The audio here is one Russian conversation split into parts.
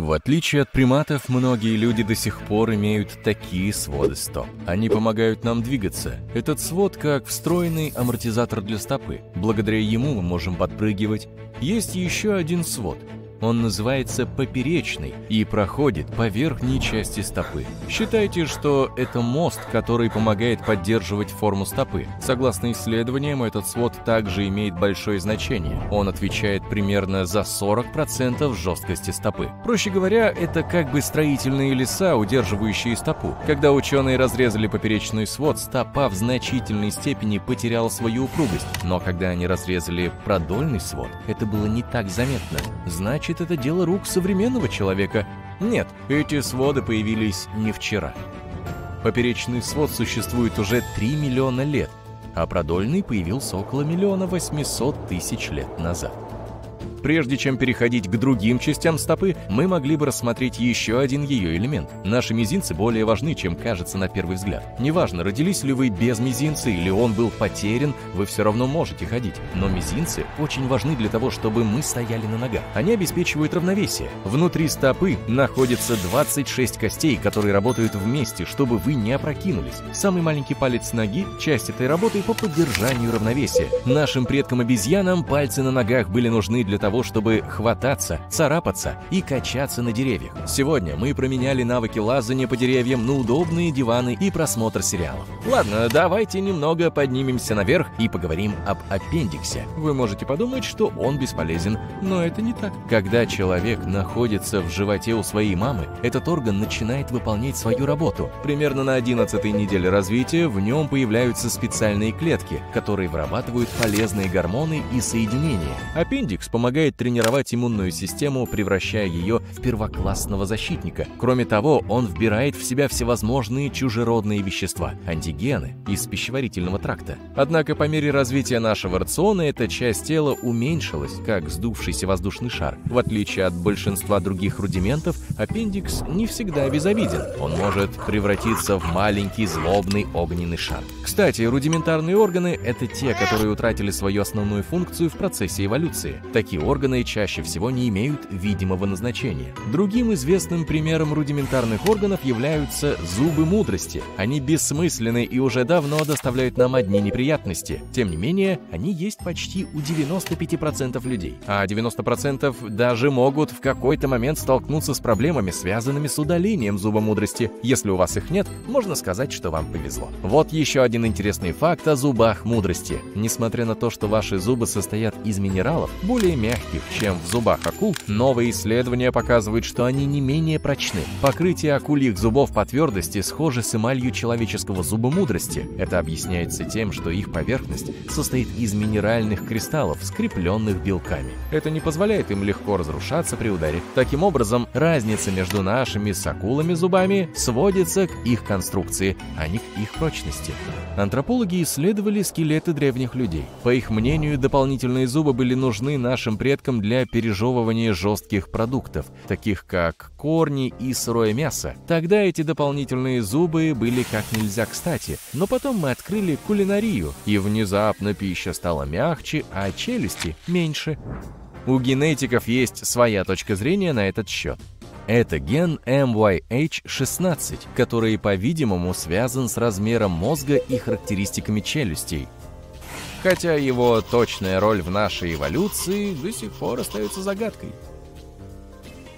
В отличие от приматов, многие люди до сих пор имеют такие своды стоп. Они помогают нам двигаться. Этот свод как встроенный амортизатор для стопы. Благодаря ему мы можем подпрыгивать. Есть еще один свод – он называется поперечный и проходит по верхней части стопы. Считайте, что это мост, который помогает поддерживать форму стопы. Согласно исследованиям, этот свод также имеет большое значение. Он отвечает примерно за 40% жесткости стопы. Проще говоря, это как бы строительные леса, удерживающие стопу. Когда ученые разрезали поперечный свод, стопа в значительной степени потеряла свою упругость. Но когда они разрезали продольный свод, это было не так заметно. Значит, значит, это дело рук современного человека. Нет, эти своды появились не вчера. Поперечный свод существует уже 3 миллиона лет, а продольный появился около миллиона 800 тысяч лет назад. Прежде чем переходить к другим частям стопы, мы могли бы рассмотреть еще один ее элемент. Наши мизинцы более важны, чем кажется на первый взгляд. Неважно, родились ли вы без мизинца или он был потерян, вы все равно можете ходить. Но мизинцы очень важны для того, чтобы мы стояли на ногах. Они обеспечивают равновесие. Внутри стопы находится 26 костей, которые работают вместе, чтобы вы не опрокинулись. Самый маленький палец ноги – часть этой работы по поддержанию равновесия. Нашим предкам-обезьянам пальцы на ногах были нужны для того, того, чтобы хвататься, царапаться и качаться на деревьях. Сегодня мы променяли навыки лазания по деревьям на удобные диваны и просмотр сериалов. Ладно, давайте немного поднимемся наверх и поговорим об аппендиксе. Вы можете подумать, что он бесполезен, но это не так. Когда человек находится в животе у своей мамы, этот орган начинает выполнять свою работу. Примерно на 11 неделе развития в нем появляются специальные клетки, которые вырабатывают полезные гормоны и соединения. Аппендикс помогает помогает тренировать иммунную систему, превращая ее в первоклассного защитника. Кроме того, он вбирает в себя всевозможные чужеродные вещества, антигены из пищеварительного тракта. Однако по мере развития нашего рациона эта часть тела уменьшилась, как сдувшийся воздушный шар. В отличие от большинства других рудиментов, аппендикс не всегда безобиден. Он может превратиться в маленький злобный огненный шар. Кстати, рудиментарные органы — это те, которые утратили свою основную функцию в процессе эволюции. Такие органы чаще всего не имеют видимого назначения. Другим известным примером рудиментарных органов являются зубы мудрости. Они бессмысленны и уже давно доставляют нам одни неприятности. Тем не менее, они есть почти у 95% людей. А 90% даже могут в какой-то момент столкнуться с проблемами, связанными с удалением зуба мудрости. Если у вас их нет, можно сказать, что вам повезло. Вот еще один интересный факт о зубах мудрости. Несмотря на то, что ваши зубы состоят из минералов, более мягкие мягких, чем в зубах акул, новые исследования показывают, что они не менее прочны. Покрытие акульих зубов по твердости схоже с эмалью человеческого зуба мудрости. Это объясняется тем, что их поверхность состоит из минеральных кристаллов, скрепленных белками. Это не позволяет им легко разрушаться при ударе. Таким образом, разница между нашими с акулами зубами сводится к их конструкции, а не к их прочности. Антропологи исследовали скелеты древних людей. По их мнению, дополнительные зубы были нужны нашим предкам для пережевывания жестких продуктов, таких как корни и сырое мясо. Тогда эти дополнительные зубы были как нельзя кстати, но потом мы открыли кулинарию, и внезапно пища стала мягче, а челюсти меньше. У генетиков есть своя точка зрения на этот счет. Это ген MYH16, который, по-видимому, связан с размером мозга и характеристиками челюстей хотя его точная роль в нашей эволюции до сих пор остается загадкой.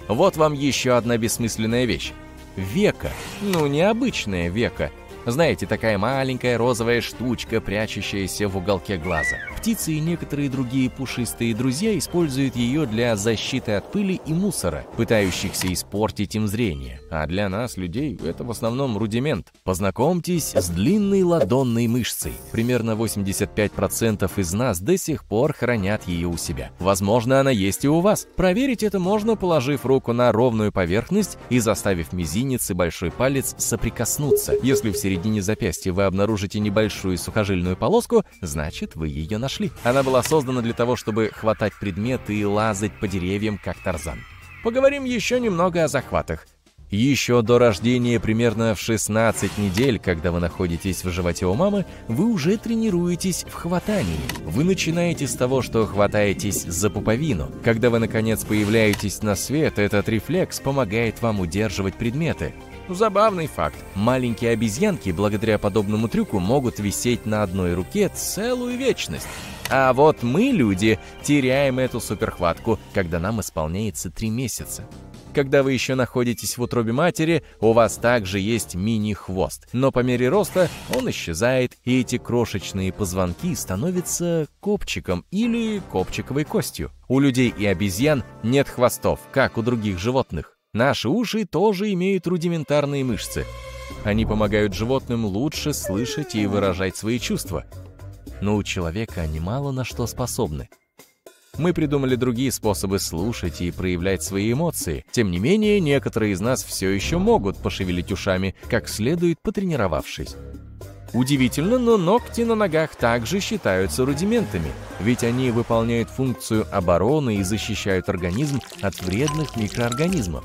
Вот вам еще одна бессмысленная вещь. Века. Ну, необычная века. Знаете, такая маленькая розовая штучка, прячущаяся в уголке глаза. Птицы и некоторые другие пушистые друзья используют ее для защиты от пыли и мусора, пытающихся испортить им зрение. А для нас, людей, это в основном рудимент. Познакомьтесь с длинной ладонной мышцей. Примерно 85% из нас до сих пор хранят ее у себя. Возможно, она есть и у вас. Проверить это можно, положив руку на ровную поверхность и заставив мизинец и большой палец соприкоснуться. Если в середине запястья вы обнаружите небольшую сухожильную полоску, значит, вы ее нашли. Она была создана для того, чтобы хватать предметы и лазать по деревьям, как Тарзан. Поговорим еще немного о захватах. Еще до рождения, примерно в 16 недель, когда вы находитесь в животе у мамы, вы уже тренируетесь в хватании. Вы начинаете с того, что хватаетесь за пуповину. Когда вы, наконец, появляетесь на свет, этот рефлекс помогает вам удерживать предметы. Забавный факт. Маленькие обезьянки, благодаря подобному трюку, могут висеть на одной руке целую вечность. А вот мы, люди, теряем эту суперхватку, когда нам исполняется 3 месяца. Когда вы еще находитесь в утробе матери, у вас также есть мини-хвост, но по мере роста он исчезает, и эти крошечные позвонки становятся копчиком или копчиковой костью. У людей и обезьян нет хвостов, как у других животных. Наши уши тоже имеют рудиментарные мышцы. Они помогают животным лучше слышать и выражать свои чувства. Но у человека они мало на что способны. Мы придумали другие способы слушать и проявлять свои эмоции. Тем не менее, некоторые из нас все еще могут пошевелить ушами, как следует потренировавшись. Удивительно, но ногти на ногах также считаются рудиментами, ведь они выполняют функцию обороны и защищают организм от вредных микроорганизмов.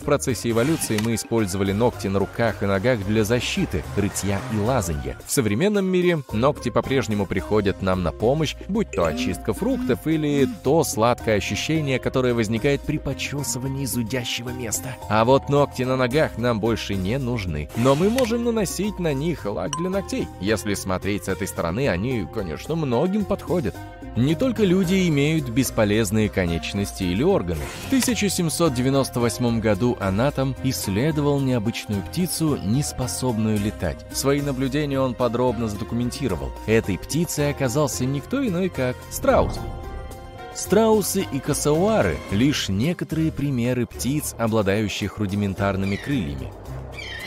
В процессе эволюции мы использовали ногти на руках и ногах для защиты, рытья и лазанья. В современном мире ногти по-прежнему приходят нам на помощь, будь то очистка фруктов или то сладкое ощущение, которое возникает при почесывании зудящего места. А вот ногти на ногах нам больше не нужны. Но мы можем наносить на них лак для ногтей. Если смотреть с этой стороны, они, конечно, многим подходят. Не только люди имеют бесполезные конечности или органы. В 1798 году анатом исследовал необычную птицу, не способную летать. Свои наблюдения он подробно задокументировал. Этой птицей оказался никто иной, как страус. Страусы и косауары – лишь некоторые примеры птиц, обладающих рудиментарными крыльями.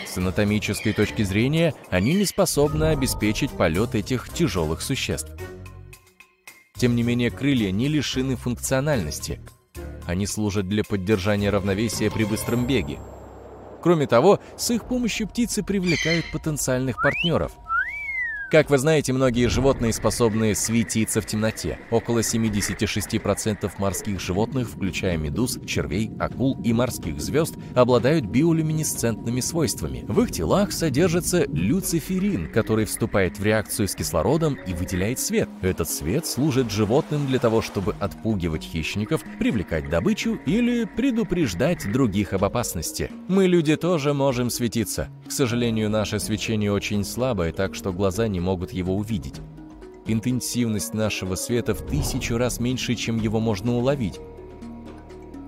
С анатомической точки зрения они не способны обеспечить полет этих тяжелых существ. Тем не менее, крылья не лишены функциональности. Они служат для поддержания равновесия при быстром беге. Кроме того, с их помощью птицы привлекают потенциальных партнеров – как вы знаете, многие животные способны светиться в темноте. Около 76% морских животных, включая медуз, червей, акул и морских звезд, обладают биолюминесцентными свойствами. В их телах содержится люциферин, который вступает в реакцию с кислородом и выделяет свет. Этот свет служит животным для того, чтобы отпугивать хищников, привлекать добычу или предупреждать других об опасности. Мы, люди, тоже можем светиться. К сожалению, наше свечение очень слабое, так что глаза не могут его увидеть. Интенсивность нашего света в тысячу раз меньше, чем его можно уловить.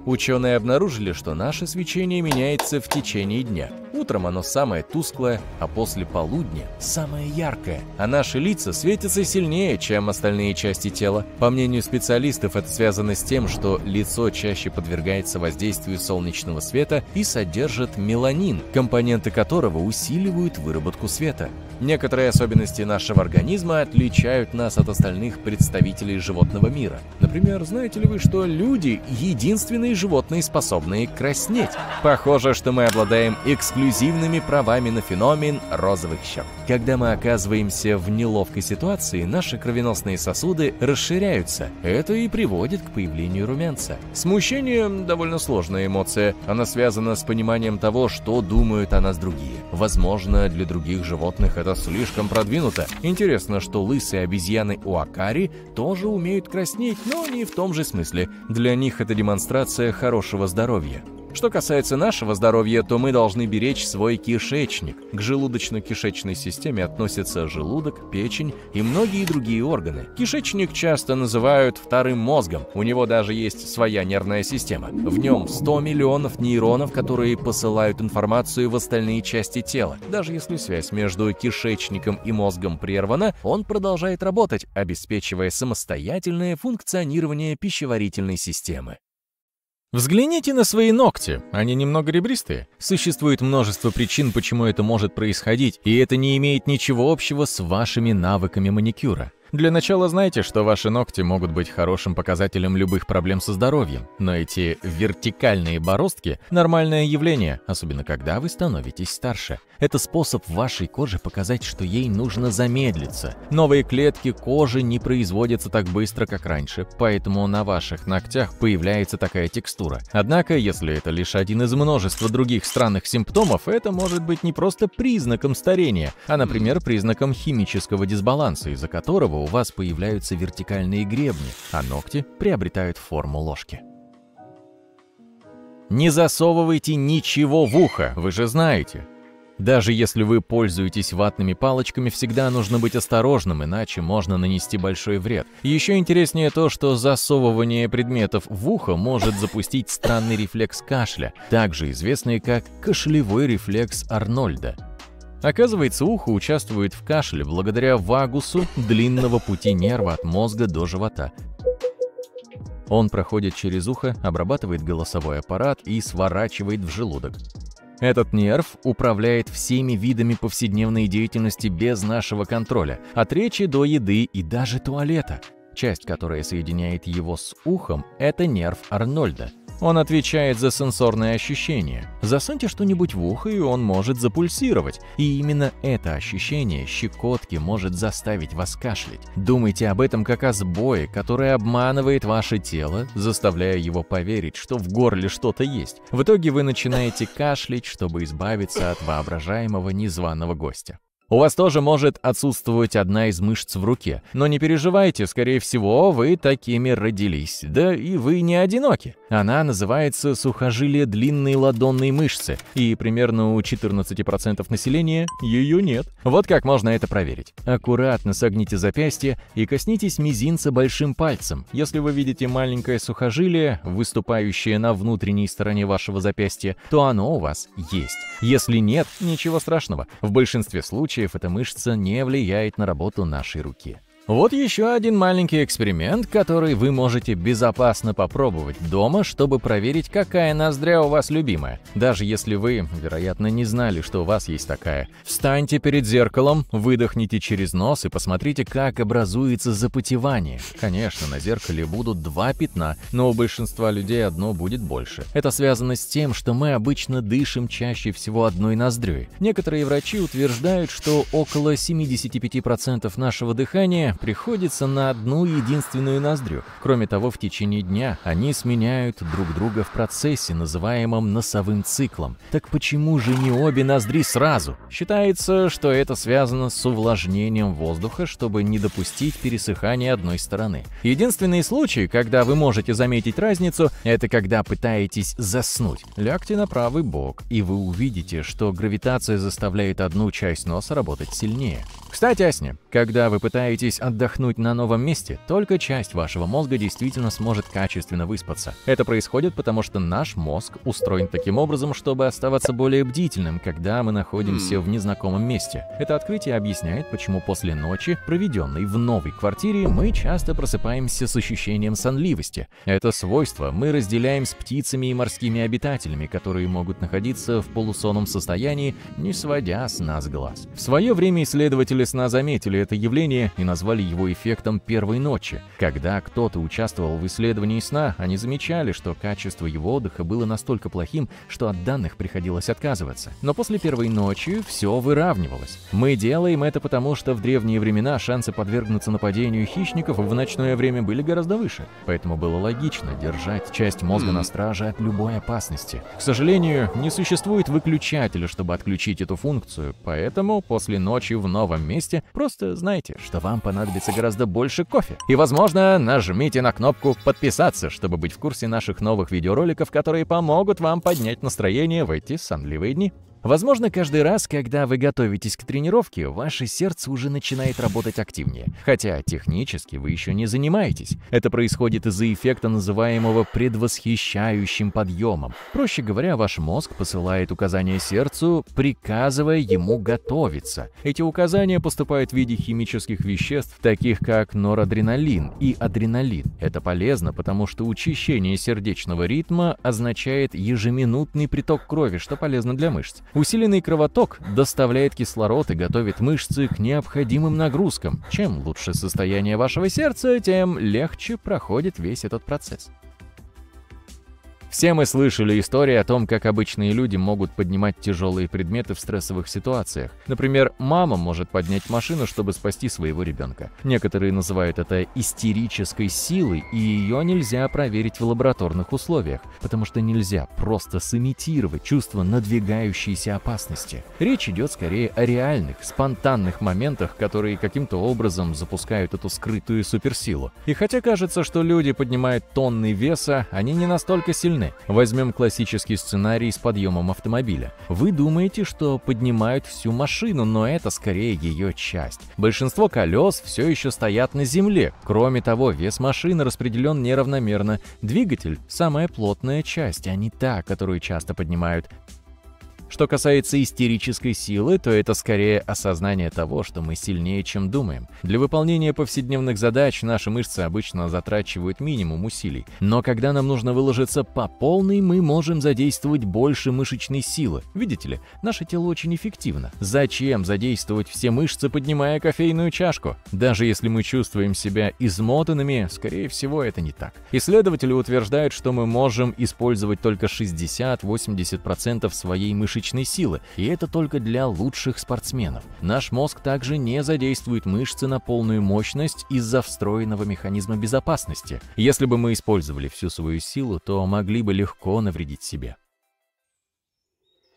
Ученые обнаружили, что наше свечение меняется в течение дня. Утром оно самое тусклое, а после полудня самое яркое. А наши лица светятся сильнее, чем остальные части тела. По мнению специалистов, это связано с тем, что лицо чаще подвергается воздействию солнечного света и содержит меланин, компоненты которого усиливают выработку света. Некоторые особенности нашего организма отличают нас от остальных представителей животного мира. Например, знаете ли вы, что люди — единственные животные, способные краснеть? Похоже, что мы обладаем эксклюзивными правами на феномен розовых щек. Когда мы оказываемся в неловкой ситуации, наши кровеносные сосуды расширяются. Это и приводит к появлению румянца. Смущение — довольно сложная эмоция. Она связана с пониманием того, что думают о нас другие. Возможно, для других животных это слишком продвинуто. Интересно, что лысые обезьяны Уакари тоже умеют краснеть, но не в том же смысле. Для них это демонстрация хорошего здоровья. Что касается нашего здоровья, то мы должны беречь свой кишечник. К желудочно-кишечной системе относятся желудок, печень и многие другие органы. Кишечник часто называют вторым мозгом. У него даже есть своя нервная система. В нем 100 миллионов нейронов, которые посылают информацию в остальные части тела. Даже если связь между кишечником и мозгом прервана, он продолжает работать, обеспечивая самостоятельное функционирование пищеварительной системы. Взгляните на свои ногти, они немного ребристые. Существует множество причин, почему это может происходить, и это не имеет ничего общего с вашими навыками маникюра. Для начала знайте, что ваши ногти могут быть хорошим показателем любых проблем со здоровьем, но эти вертикальные бороздки – нормальное явление, особенно когда вы становитесь старше. Это способ вашей коже показать, что ей нужно замедлиться. Новые клетки кожи не производятся так быстро, как раньше, поэтому на ваших ногтях появляется такая текстура. Однако, если это лишь один из множества других странных симптомов, это может быть не просто признаком старения, а, например, признаком химического дисбаланса, из-за которого у вас появляются вертикальные гребни, а ногти приобретают форму ложки. Не засовывайте ничего в ухо, вы же знаете. Даже если вы пользуетесь ватными палочками, всегда нужно быть осторожным, иначе можно нанести большой вред. Еще интереснее то, что засовывание предметов в ухо может запустить странный рефлекс кашля, также известный как кашлевой рефлекс Арнольда. Оказывается, ухо участвует в кашле благодаря вагусу длинного пути нерва от мозга до живота. Он проходит через ухо, обрабатывает голосовой аппарат и сворачивает в желудок. Этот нерв управляет всеми видами повседневной деятельности без нашего контроля, от речи до еды и даже туалета. Часть, которая соединяет его с ухом, это нерв Арнольда – он отвечает за сенсорные ощущения. Засуньте что-нибудь в ухо, и он может запульсировать. И именно это ощущение щекотки может заставить вас кашлять. Думайте об этом как о сбое, который обманывает ваше тело, заставляя его поверить, что в горле что-то есть. В итоге вы начинаете кашлять, чтобы избавиться от воображаемого незваного гостя. У вас тоже может отсутствовать одна из мышц в руке, но не переживайте, скорее всего, вы такими родились, да и вы не одиноки. Она называется сухожилие длинной ладонной мышцы, и примерно у 14% населения ее нет. Вот как можно это проверить. Аккуратно согните запястье и коснитесь мизинца большим пальцем. Если вы видите маленькое сухожилие, выступающее на внутренней стороне вашего запястья, то оно у вас есть. Если нет, ничего страшного. В большинстве случаев случаев эта мышца не влияет на работу нашей руки. Вот еще один маленький эксперимент, который вы можете безопасно попробовать дома, чтобы проверить, какая ноздря у вас любимая. Даже если вы, вероятно, не знали, что у вас есть такая. Встаньте перед зеркалом, выдохните через нос и посмотрите, как образуется запотевание. Конечно, на зеркале будут два пятна, но у большинства людей одно будет больше. Это связано с тем, что мы обычно дышим чаще всего одной ноздрёй. Некоторые врачи утверждают, что около 75% нашего дыхания приходится на одну единственную ноздрю. Кроме того, в течение дня они сменяют друг друга в процессе, называемом носовым циклом. Так почему же не обе ноздри сразу? Считается, что это связано с увлажнением воздуха, чтобы не допустить пересыхания одной стороны. Единственный случай, когда вы можете заметить разницу, это когда пытаетесь заснуть. Лягте на правый бок, и вы увидите, что гравитация заставляет одну часть носа работать сильнее. Кстати, о сне. Когда вы пытаетесь отдохнуть на новом месте, только часть вашего мозга действительно сможет качественно выспаться. Это происходит потому, что наш мозг устроен таким образом, чтобы оставаться более бдительным, когда мы находимся в незнакомом месте. Это открытие объясняет, почему после ночи, проведенной в новой квартире, мы часто просыпаемся с ощущением сонливости. Это свойство мы разделяем с птицами и морскими обитателями, которые могут находиться в полусонном состоянии, не сводя с нас глаз. В свое время исследователи сна заметили это явление и назвали его эффектом первой ночи. Когда кто-то участвовал в исследовании сна, они замечали, что качество его отдыха было настолько плохим, что от данных приходилось отказываться. Но после первой ночи все выравнивалось. Мы делаем это потому, что в древние времена шансы подвергнуться нападению хищников в ночное время были гораздо выше. Поэтому было логично держать часть мозга на страже от любой опасности. К сожалению, не существует выключателя, чтобы отключить эту функцию, поэтому после ночи в новом месте месте, просто знайте, что вам понадобится гораздо больше кофе. И, возможно, нажмите на кнопку «Подписаться», чтобы быть в курсе наших новых видеороликов, которые помогут вам поднять настроение в эти сонливые дни. Возможно, каждый раз, когда вы готовитесь к тренировке, ваше сердце уже начинает работать активнее, хотя технически вы еще не занимаетесь. Это происходит из-за эффекта, называемого предвосхищающим подъемом. Проще говоря, ваш мозг посылает указания сердцу, приказывая ему готовиться. Эти указания поступают в виде химических веществ, таких как норадреналин и адреналин. Это полезно, потому что учащение сердечного ритма означает ежеминутный приток крови, что полезно для мышц. Усиленный кровоток доставляет кислород и готовит мышцы к необходимым нагрузкам. Чем лучше состояние вашего сердца, тем легче проходит весь этот процесс. Все мы слышали истории о том, как обычные люди могут поднимать тяжелые предметы в стрессовых ситуациях. Например, мама может поднять машину, чтобы спасти своего ребенка. Некоторые называют это истерической силой, и ее нельзя проверить в лабораторных условиях, потому что нельзя просто сымитировать чувство надвигающейся опасности. Речь идет скорее о реальных, спонтанных моментах, которые каким-то образом запускают эту скрытую суперсилу. И хотя кажется, что люди поднимают тонны веса, они не настолько сильны, стороны. Возьмем классический сценарий с подъемом автомобиля. Вы думаете, что поднимают всю машину, но это скорее ее часть. Большинство колес все еще стоят на земле. Кроме того, вес машины распределен неравномерно. Двигатель – самая плотная часть, а не та, которую часто поднимают. Что касается истерической силы, то это скорее осознание того, что мы сильнее, чем думаем. Для выполнения повседневных задач наши мышцы обычно затрачивают минимум усилий. Но когда нам нужно выложиться по полной, мы можем задействовать больше мышечной силы. Видите ли, наше тело очень эффективно. Зачем задействовать все мышцы, поднимая кофейную чашку? Даже если мы чувствуем себя измотанными, скорее всего, это не так. Исследователи утверждают, что мы можем использовать только 60-80% своей мышечной мышечной силы, и это только для лучших спортсменов. Наш мозг также не задействует мышцы на полную мощность из-за встроенного механизма безопасности. Если бы мы использовали всю свою силу, то могли бы легко навредить себе.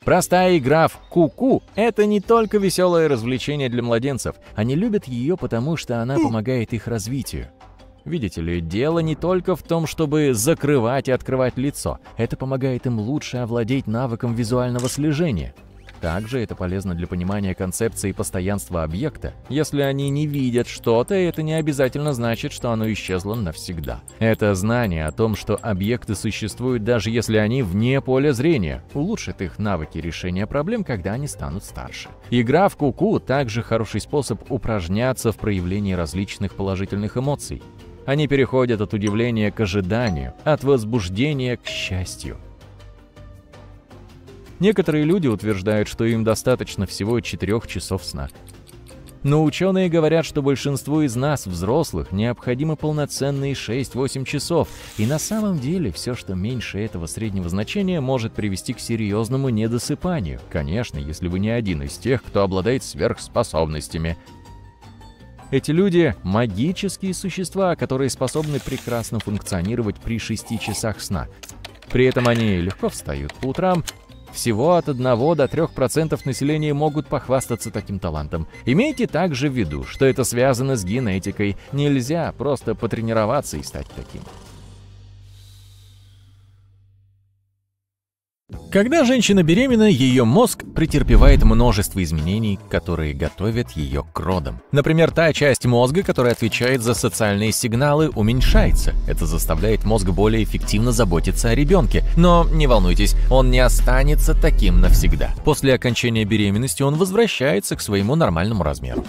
Простая игра в ку-ку – это не только веселое развлечение для младенцев. Они любят ее, потому что она помогает их развитию. Видите ли, дело не только в том, чтобы закрывать и открывать лицо. Это помогает им лучше овладеть навыком визуального слежения. Также это полезно для понимания концепции постоянства объекта. Если они не видят что-то, это не обязательно значит, что оно исчезло навсегда. Это знание о том, что объекты существуют даже если они вне поля зрения, улучшит их навыки решения проблем, когда они станут старше. Игра в куку -ку также хороший способ упражняться в проявлении различных положительных эмоций. Они переходят от удивления к ожиданию, от возбуждения к счастью. Некоторые люди утверждают, что им достаточно всего 4 часов сна. Но ученые говорят, что большинству из нас, взрослых, необходимы полноценные 6-8 часов, и на самом деле все, что меньше этого среднего значения, может привести к серьезному недосыпанию. Конечно, если вы не один из тех, кто обладает сверхспособностями. Эти люди — магические существа, которые способны прекрасно функционировать при 6 часах сна. При этом они легко встают по утрам, всего от 1 до 3% населения могут похвастаться таким талантом. Имейте также в виду, что это связано с генетикой. Нельзя просто потренироваться и стать таким. Когда женщина беременна, ее мозг претерпевает множество изменений, которые готовят ее к родам. Например, та часть мозга, которая отвечает за социальные сигналы, уменьшается. Это заставляет мозг более эффективно заботиться о ребенке. Но не волнуйтесь, он не останется таким навсегда. После окончания беременности он возвращается к своему нормальному размеру.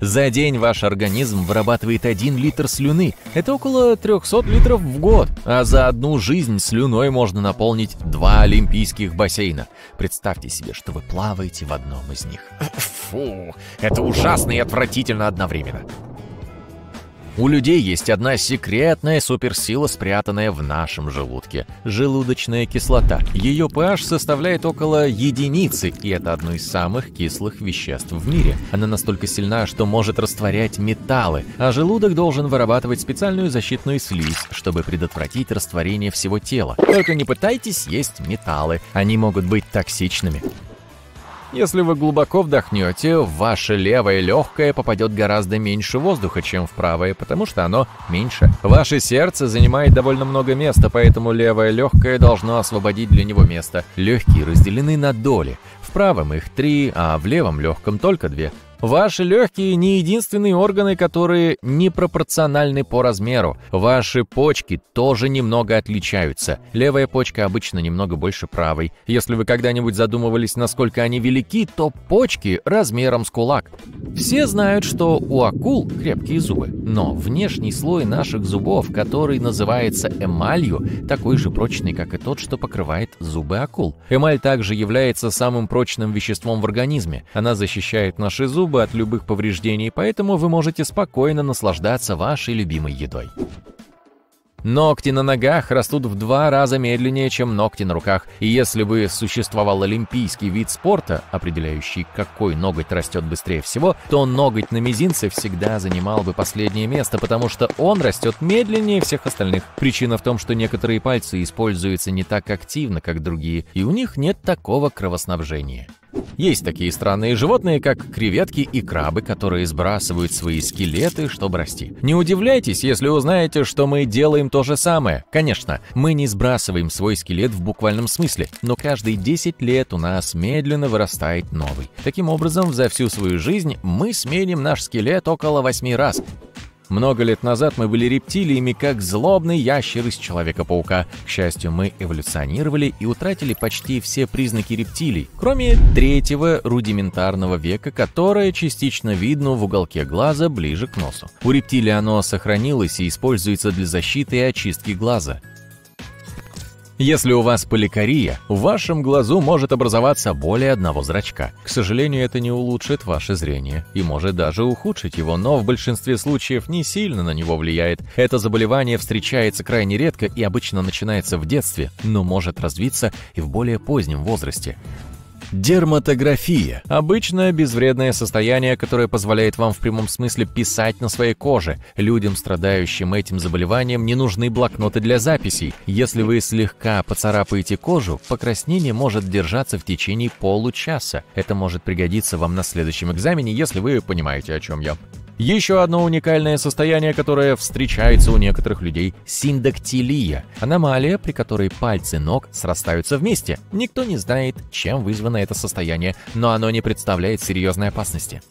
За день ваш организм вырабатывает 1 литр слюны. Это около 300 литров в год. А за одну жизнь слюной можно наполнить два олимпийских бассейна. Представьте себе, что вы плаваете в одном из них. Фу, это ужасно и отвратительно одновременно. У людей есть одна секретная суперсила, спрятанная в нашем желудке – желудочная кислота. Ее pH составляет около единицы, и это одно из самых кислых веществ в мире. Она настолько сильна, что может растворять металлы, а желудок должен вырабатывать специальную защитную слизь, чтобы предотвратить растворение всего тела. Только не пытайтесь есть металлы, они могут быть токсичными. Если вы глубоко вдохнете, в ваше левое легкое попадет гораздо меньше воздуха, чем в правое, потому что оно меньше. Ваше сердце занимает довольно много места, поэтому левое легкое должно освободить для него место. Легкие разделены на доли. В правом их три, а в левом легком только две. Ваши легкие не единственные органы, которые непропорциональны по размеру. Ваши почки тоже немного отличаются. Левая почка обычно немного больше правой. Если вы когда-нибудь задумывались, насколько они велики, то почки размером с кулак. Все знают, что у акул крепкие зубы, но внешний слой наших зубов, который называется эмалью, такой же прочный, как и тот, что покрывает зубы акул. Эмаль также является самым прочным веществом в организме. Она защищает наши зубы от любых повреждений, поэтому вы можете спокойно наслаждаться вашей любимой едой. Ногти на ногах растут в два раза медленнее, чем ногти на руках. И если бы существовал олимпийский вид спорта, определяющий, какой ноготь растет быстрее всего, то ноготь на мизинце всегда занимал бы последнее место, потому что он растет медленнее всех остальных. Причина в том, что некоторые пальцы используются не так активно, как другие, и у них нет такого кровоснабжения. Есть такие странные животные, как креветки и крабы, которые сбрасывают свои скелеты, чтобы расти. Не удивляйтесь, если узнаете, что мы делаем то же самое. Конечно, мы не сбрасываем свой скелет в буквальном смысле, но каждые 10 лет у нас медленно вырастает новый. Таким образом, за всю свою жизнь мы сменим наш скелет около 8 раз. Много лет назад мы были рептилиями, как злобный ящер из Человека-паука. К счастью, мы эволюционировали и утратили почти все признаки рептилий, кроме третьего рудиментарного века, которое частично видно в уголке глаза ближе к носу. У рептилий оно сохранилось и используется для защиты и очистки глаза. Если у вас поликария, в вашем глазу может образоваться более одного зрачка. К сожалению, это не улучшит ваше зрение и может даже ухудшить его, но в большинстве случаев не сильно на него влияет. Это заболевание встречается крайне редко и обычно начинается в детстве, но может развиться и в более позднем возрасте. Дерматография – обычное безвредное состояние, которое позволяет вам в прямом смысле писать на своей коже. Людям, страдающим этим заболеванием, не нужны блокноты для записей. Если вы слегка поцарапаете кожу, покраснение может держаться в течение получаса. Это может пригодиться вам на следующем экзамене, если вы понимаете, о чем я. Еще одно уникальное состояние, которое встречается у некоторых людей – синдактилия. Аномалия, при которой пальцы ног срастаются вместе. Никто не знает, чем вызвано это состояние, но оно не представляет серьезной опасности.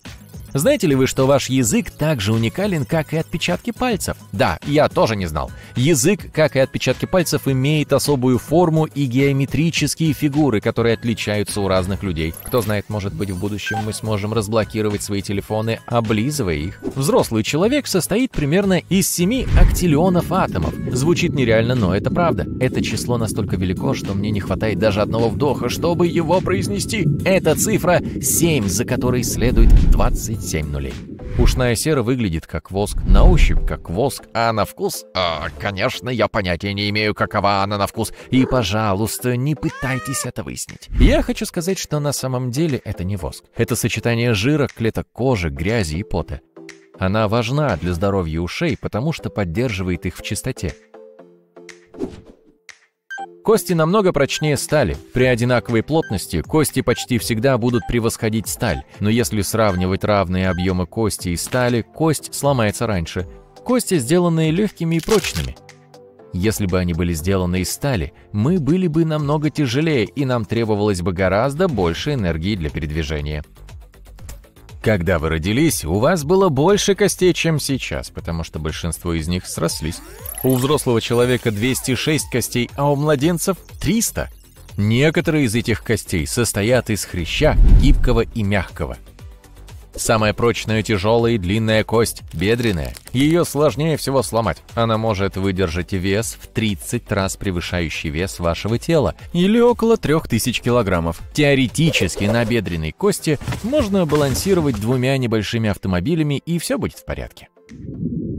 Знаете ли вы, что ваш язык так же уникален, как и отпечатки пальцев? Да, я тоже не знал. Язык, как и отпечатки пальцев, имеет особую форму и геометрические фигуры, которые отличаются у разных людей. Кто знает, может быть, в будущем мы сможем разблокировать свои телефоны, облизывая их. Взрослый человек состоит примерно из 7 актиллионов атомов. Звучит нереально, но это правда. Это число настолько велико, что мне не хватает даже одного вдоха, чтобы его произнести. Это цифра 7, за которой следует 27 7 нулей. Ушная сера выглядит как воск, на ощупь как воск, а на вкус... А, конечно, я понятия не имею, какова она на вкус. И, пожалуйста, не пытайтесь это выяснить. Я хочу сказать, что на самом деле это не воск. Это сочетание жира, клеток кожи, грязи и пота. Она важна для здоровья ушей, потому что поддерживает их в чистоте. Кости намного прочнее стали. При одинаковой плотности кости почти всегда будут превосходить сталь, но если сравнивать равные объемы кости и стали, кость сломается раньше. Кости, сделанные легкими и прочными. Если бы они были сделаны из стали, мы были бы намного тяжелее, и нам требовалось бы гораздо больше энергии для передвижения. Когда вы родились, у вас было больше костей, чем сейчас, потому что большинство из них срослись. У взрослого человека 206 костей, а у младенцев 300. Некоторые из этих костей состоят из хряща, гибкого и мягкого. Самая прочная, тяжелая и длинная кость – бедренная. Ее сложнее всего сломать. Она может выдержать вес в 30 раз превышающий вес вашего тела, или около 3000 килограммов. Теоретически на бедренной кости можно балансировать двумя небольшими автомобилями, и все будет в порядке.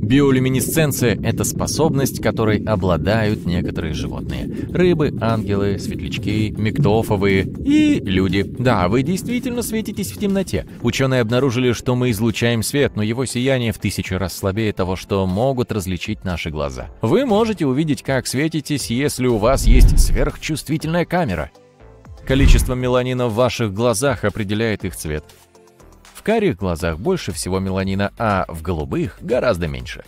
Биолюминесценция – это способность, которой обладают некоторые животные. Рыбы, ангелы, светлячки, миктофовые и люди. Да, вы действительно светитесь в темноте. Ученые обнаружили, что мы излучаем свет, но его сияние в тысячу раз слабее того, что могут различить наши глаза. Вы можете увидеть, как светитесь, если у вас есть сверхчувствительная камера. Количество меланина в ваших глазах определяет их цвет. В карих глазах больше всего меланина, а в голубых гораздо меньше.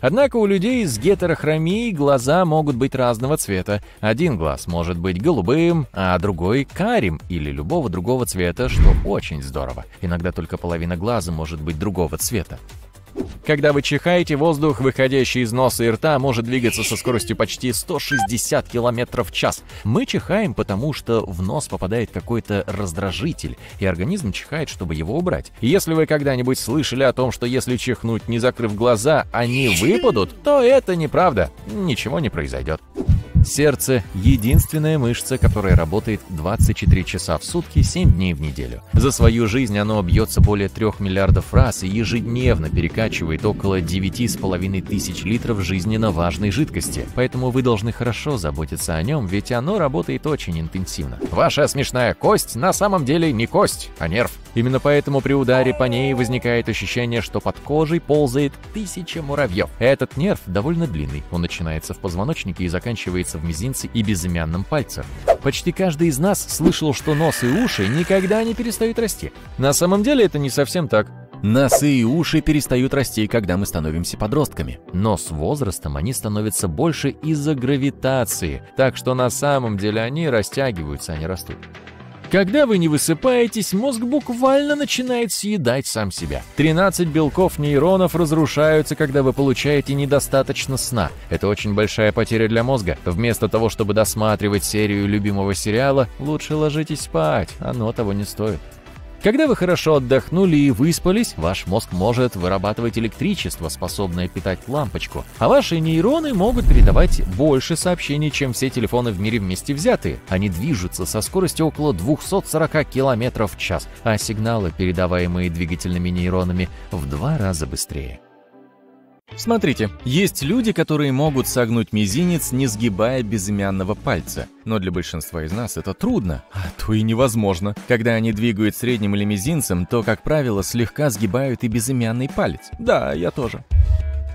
Однако у людей с гетерохромией глаза могут быть разного цвета. Один глаз может быть голубым, а другой карим или любого другого цвета, что очень здорово. Иногда только половина глаза может быть другого цвета. Когда вы чихаете, воздух, выходящий из носа и рта, может двигаться со скоростью почти 160 км в час. Мы чихаем, потому что в нос попадает какой-то раздражитель, и организм чихает, чтобы его убрать. Если вы когда-нибудь слышали о том, что если чихнуть, не закрыв глаза, они выпадут, то это неправда. Ничего не произойдет. Сердце – единственная мышца, которая работает 24 часа в сутки, 7 дней в неделю. За свою жизнь оно бьется более 3 миллиардов раз и ежедневно перекачивает около 9,5 тысяч литров жизненно важной жидкости. Поэтому вы должны хорошо заботиться о нем, ведь оно работает очень интенсивно. Ваша смешная кость на самом деле не кость, а нерв. Именно поэтому при ударе по ней возникает ощущение, что под кожей ползает тысяча муравьев. Этот нерв довольно длинный. Он начинается в позвоночнике и заканчивается в мизинце и безымянном пальце. Почти каждый из нас слышал, что нос и уши никогда не перестают расти. На самом деле это не совсем так. Носы и уши перестают расти, когда мы становимся подростками. Но с возрастом они становятся больше из-за гравитации, так что на самом деле они растягиваются, а не растут. Когда вы не высыпаетесь, мозг буквально начинает съедать сам себя. 13 белков нейронов разрушаются, когда вы получаете недостаточно сна. Это очень большая потеря для мозга. Вместо того, чтобы досматривать серию любимого сериала, лучше ложитесь спать, оно того не стоит. Когда вы хорошо отдохнули и выспались, ваш мозг может вырабатывать электричество, способное питать лампочку, а ваши нейроны могут передавать больше сообщений, чем все телефоны в мире вместе взятые. Они движутся со скоростью около 240 км в час, а сигналы, передаваемые двигательными нейронами, в два раза быстрее. Смотрите, есть люди, которые могут согнуть мизинец, не сгибая безымянного пальца. Но для большинства из нас это трудно, а то и невозможно. Когда они двигают средним или мизинцем, то, как правило, слегка сгибают и безымянный палец. Да, я тоже.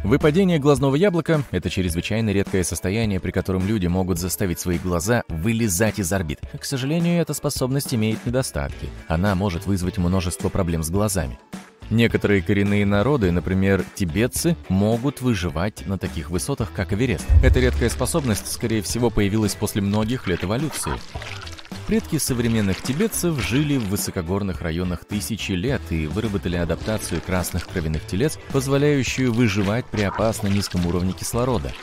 Выпадение глазного яблока – это чрезвычайно редкое состояние, при котором люди могут заставить свои глаза вылезать из орбит. К сожалению, эта способность имеет недостатки. Она может вызвать множество проблем с глазами. Некоторые коренные народы, например, тибетцы, могут выживать на таких высотах, как Эверест. Эта редкая способность, скорее всего, появилась после многих лет эволюции. Предки современных тибетцев жили в высокогорных районах тысячи лет и выработали адаптацию красных кровяных телец, позволяющую выживать при опасно низком уровне кислорода.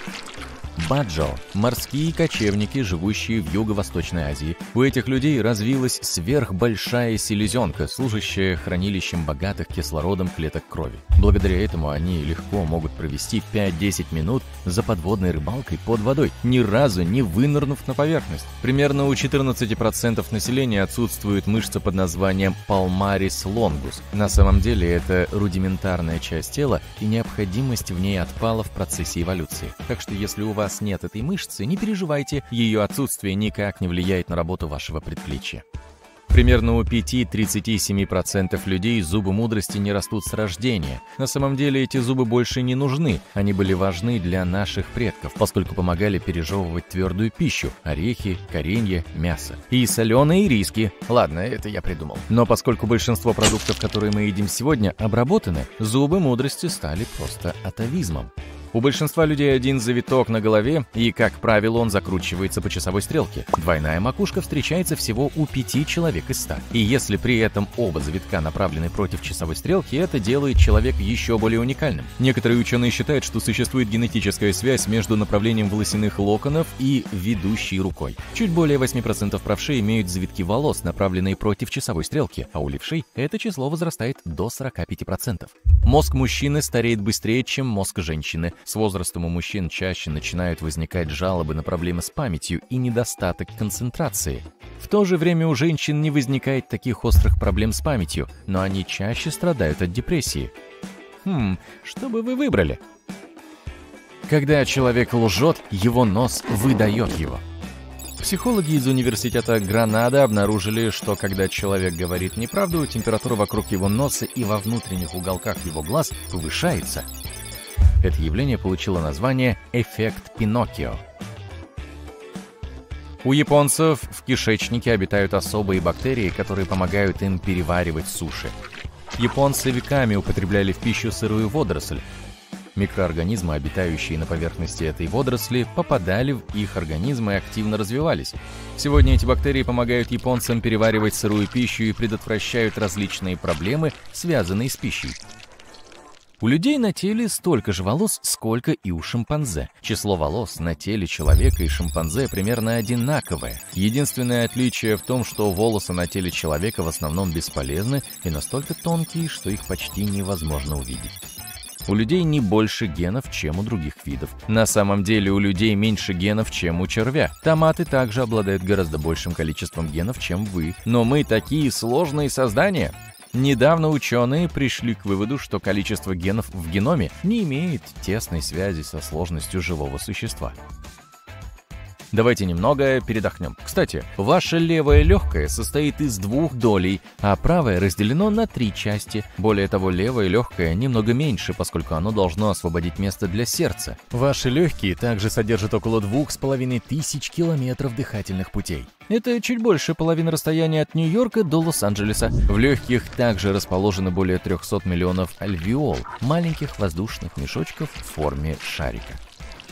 Баджо – морские кочевники, живущие в Юго-Восточной Азии. У этих людей развилась сверхбольшая селезенка, служащая хранилищем богатых кислородом клеток крови. Благодаря этому они легко могут провести 5-10 минут за подводной рыбалкой под водой, ни разу не вынырнув на поверхность. Примерно у 14% населения отсутствует мышца под названием palmaris longus. На самом деле это рудиментарная часть тела, и необходимость в ней отпала в процессе эволюции. Так что если у вас вас нет этой мышцы, не переживайте, ее отсутствие никак не влияет на работу вашего предплечья. Примерно у 5-37% людей зубы мудрости не растут с рождения. На самом деле эти зубы больше не нужны. Они были важны для наших предков, поскольку помогали пережевывать твердую пищу – орехи, коренья, мясо. И соленые риски. Ладно, это я придумал. Но поскольку большинство продуктов, которые мы едим сегодня, обработаны, зубы мудрости стали просто атовизмом. У большинства людей один завиток на голове, и, как правило, он закручивается по часовой стрелке. Двойная макушка встречается всего у пяти человек из ста. И если при этом оба завитка направлены против часовой стрелки, это делает человека еще более уникальным. Некоторые ученые считают, что существует генетическая связь между направлением волосяных локонов и ведущей рукой. Чуть более 8% правшей имеют завитки волос, направленные против часовой стрелки, а у левшей это число возрастает до 45%. Мозг мужчины стареет быстрее, чем мозг женщины, с возрастом у мужчин чаще начинают возникать жалобы на проблемы с памятью и недостаток концентрации. В то же время у женщин не возникает таких острых проблем с памятью, но они чаще страдают от депрессии. Хм, что бы вы выбрали? Когда человек лжет, его нос выдает его. Психологи из университета Гранада обнаружили, что когда человек говорит неправду, температура вокруг его носа и во внутренних уголках его глаз повышается – это явление получило название «эффект Пиноккио». У японцев в кишечнике обитают особые бактерии, которые помогают им переваривать суши. Японцы веками употребляли в пищу сырую водоросль. Микроорганизмы, обитающие на поверхности этой водоросли, попадали в их организмы и активно развивались. Сегодня эти бактерии помогают японцам переваривать сырую пищу и предотвращают различные проблемы, связанные с пищей. У людей на теле столько же волос, сколько и у шимпанзе. Число волос на теле человека и шимпанзе примерно одинаковое. Единственное отличие в том, что волосы на теле человека в основном бесполезны и настолько тонкие, что их почти невозможно увидеть. У людей не больше генов, чем у других видов. На самом деле у людей меньше генов, чем у червя. Томаты также обладают гораздо большим количеством генов, чем вы. Но мы такие сложные создания. Недавно ученые пришли к выводу, что количество генов в геноме не имеет тесной связи со сложностью живого существа. Давайте немного передохнем. Кстати, ваше левое легкое состоит из двух долей, а правое разделено на три части. Более того, левое легкое немного меньше, поскольку оно должно освободить место для сердца. Ваши легкие также содержат около двух с половиной тысяч километров дыхательных путей. Это чуть больше половины расстояния от Нью-Йорка до Лос-Анджелеса. В легких также расположено более 300 миллионов альвеол, маленьких воздушных мешочков в форме шарика.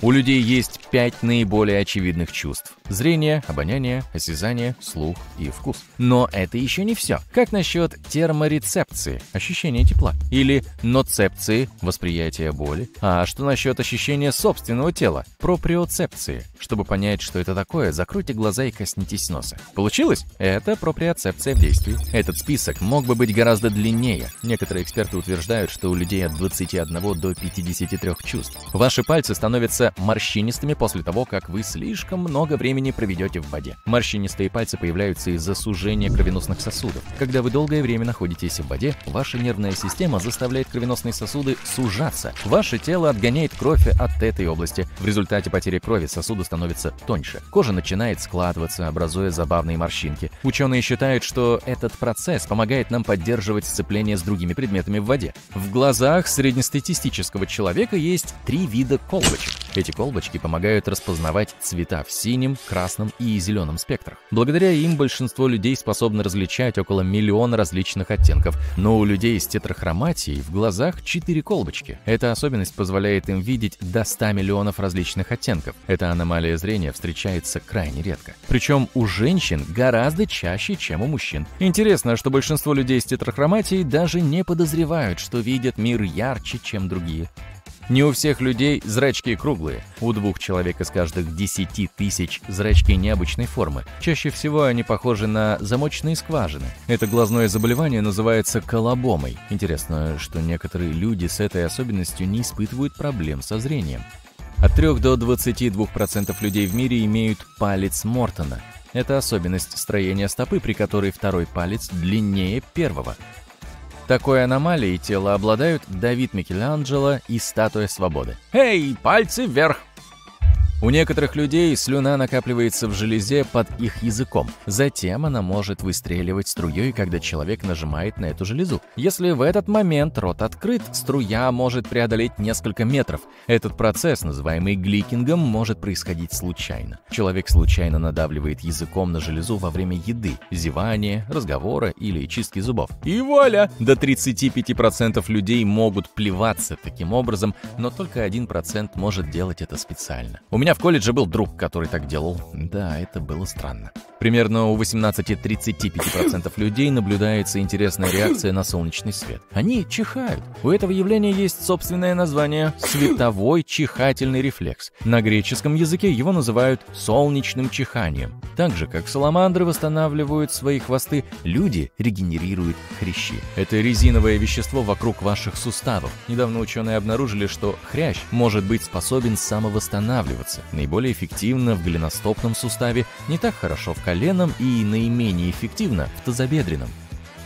У людей есть пять наиболее очевидных чувств. Зрение, обоняние, осязание, слух и вкус. Но это еще не все. Как насчет терморецепции, ощущения тепла? Или ноцепции, восприятия боли? А что насчет ощущения собственного тела, проприоцепции? Чтобы понять, что это такое, закройте глаза и коснитесь носа. Получилось? Это проприоцепция в действии. Этот список мог бы быть гораздо длиннее. Некоторые эксперты утверждают, что у людей от 21 до 53 чувств. Ваши пальцы становятся морщинистыми после того, как вы слишком много времени проведете в воде. Морщинистые пальцы появляются из-за сужения кровеносных сосудов. Когда вы долгое время находитесь в воде, ваша нервная система заставляет кровеносные сосуды сужаться. Ваше тело отгоняет кровь от этой области. В результате потери крови сосуды становятся тоньше. Кожа начинает складываться, образуя забавные морщинки. Ученые считают, что этот процесс помогает нам поддерживать сцепление с другими предметами в воде. В глазах среднестатистического человека есть три вида колбочек. Эти колбочки помогают распознавать цвета в синем, красном и зеленом спектрах. Благодаря им большинство людей способны различать около миллиона различных оттенков, но у людей с тетрахроматией в глазах 4 колбочки. Эта особенность позволяет им видеть до 100 миллионов различных оттенков. Эта аномалия зрения встречается крайне редко. Причем у женщин гораздо чаще, чем у мужчин. Интересно, что большинство людей с тетрахроматией даже не подозревают, что видят мир ярче, чем другие. Не у всех людей зрачки круглые. У двух человек из каждых 10 тысяч зрачки необычной формы. Чаще всего они похожи на замочные скважины. Это глазное заболевание называется колобомой. Интересно, что некоторые люди с этой особенностью не испытывают проблем со зрением. От 3 до 22% людей в мире имеют палец Мортона. Это особенность строения стопы, при которой второй палец длиннее первого. Такой аномалией тела обладают Давид Микеланджело и Статуя Свободы. «Эй, пальцы вверх!» У некоторых людей слюна накапливается в железе под их языком. Затем она может выстреливать струей, когда человек нажимает на эту железу. Если в этот момент рот открыт, струя может преодолеть несколько метров. Этот процесс, называемый гликингом, может происходить случайно. Человек случайно надавливает языком на железу во время еды, зевания, разговора или чистки зубов. И вуаля! До 35% людей могут плеваться таким образом, но только 1% может делать это специально. У меня меня в колледже был друг, который так делал. Да, это было странно. Примерно у 18-35% людей наблюдается интересная реакция на солнечный свет. Они чихают. У этого явления есть собственное название – световой чихательный рефлекс. На греческом языке его называют солнечным чиханием. Так же, как саламандры восстанавливают свои хвосты, люди регенерируют хрящи. Это резиновое вещество вокруг ваших суставов. Недавно ученые обнаружили, что хрящ может быть способен самовосстанавливаться. Наиболее эффективно в голеностопном суставе, не так хорошо в коленом и наименее эффективно в тазобедренном.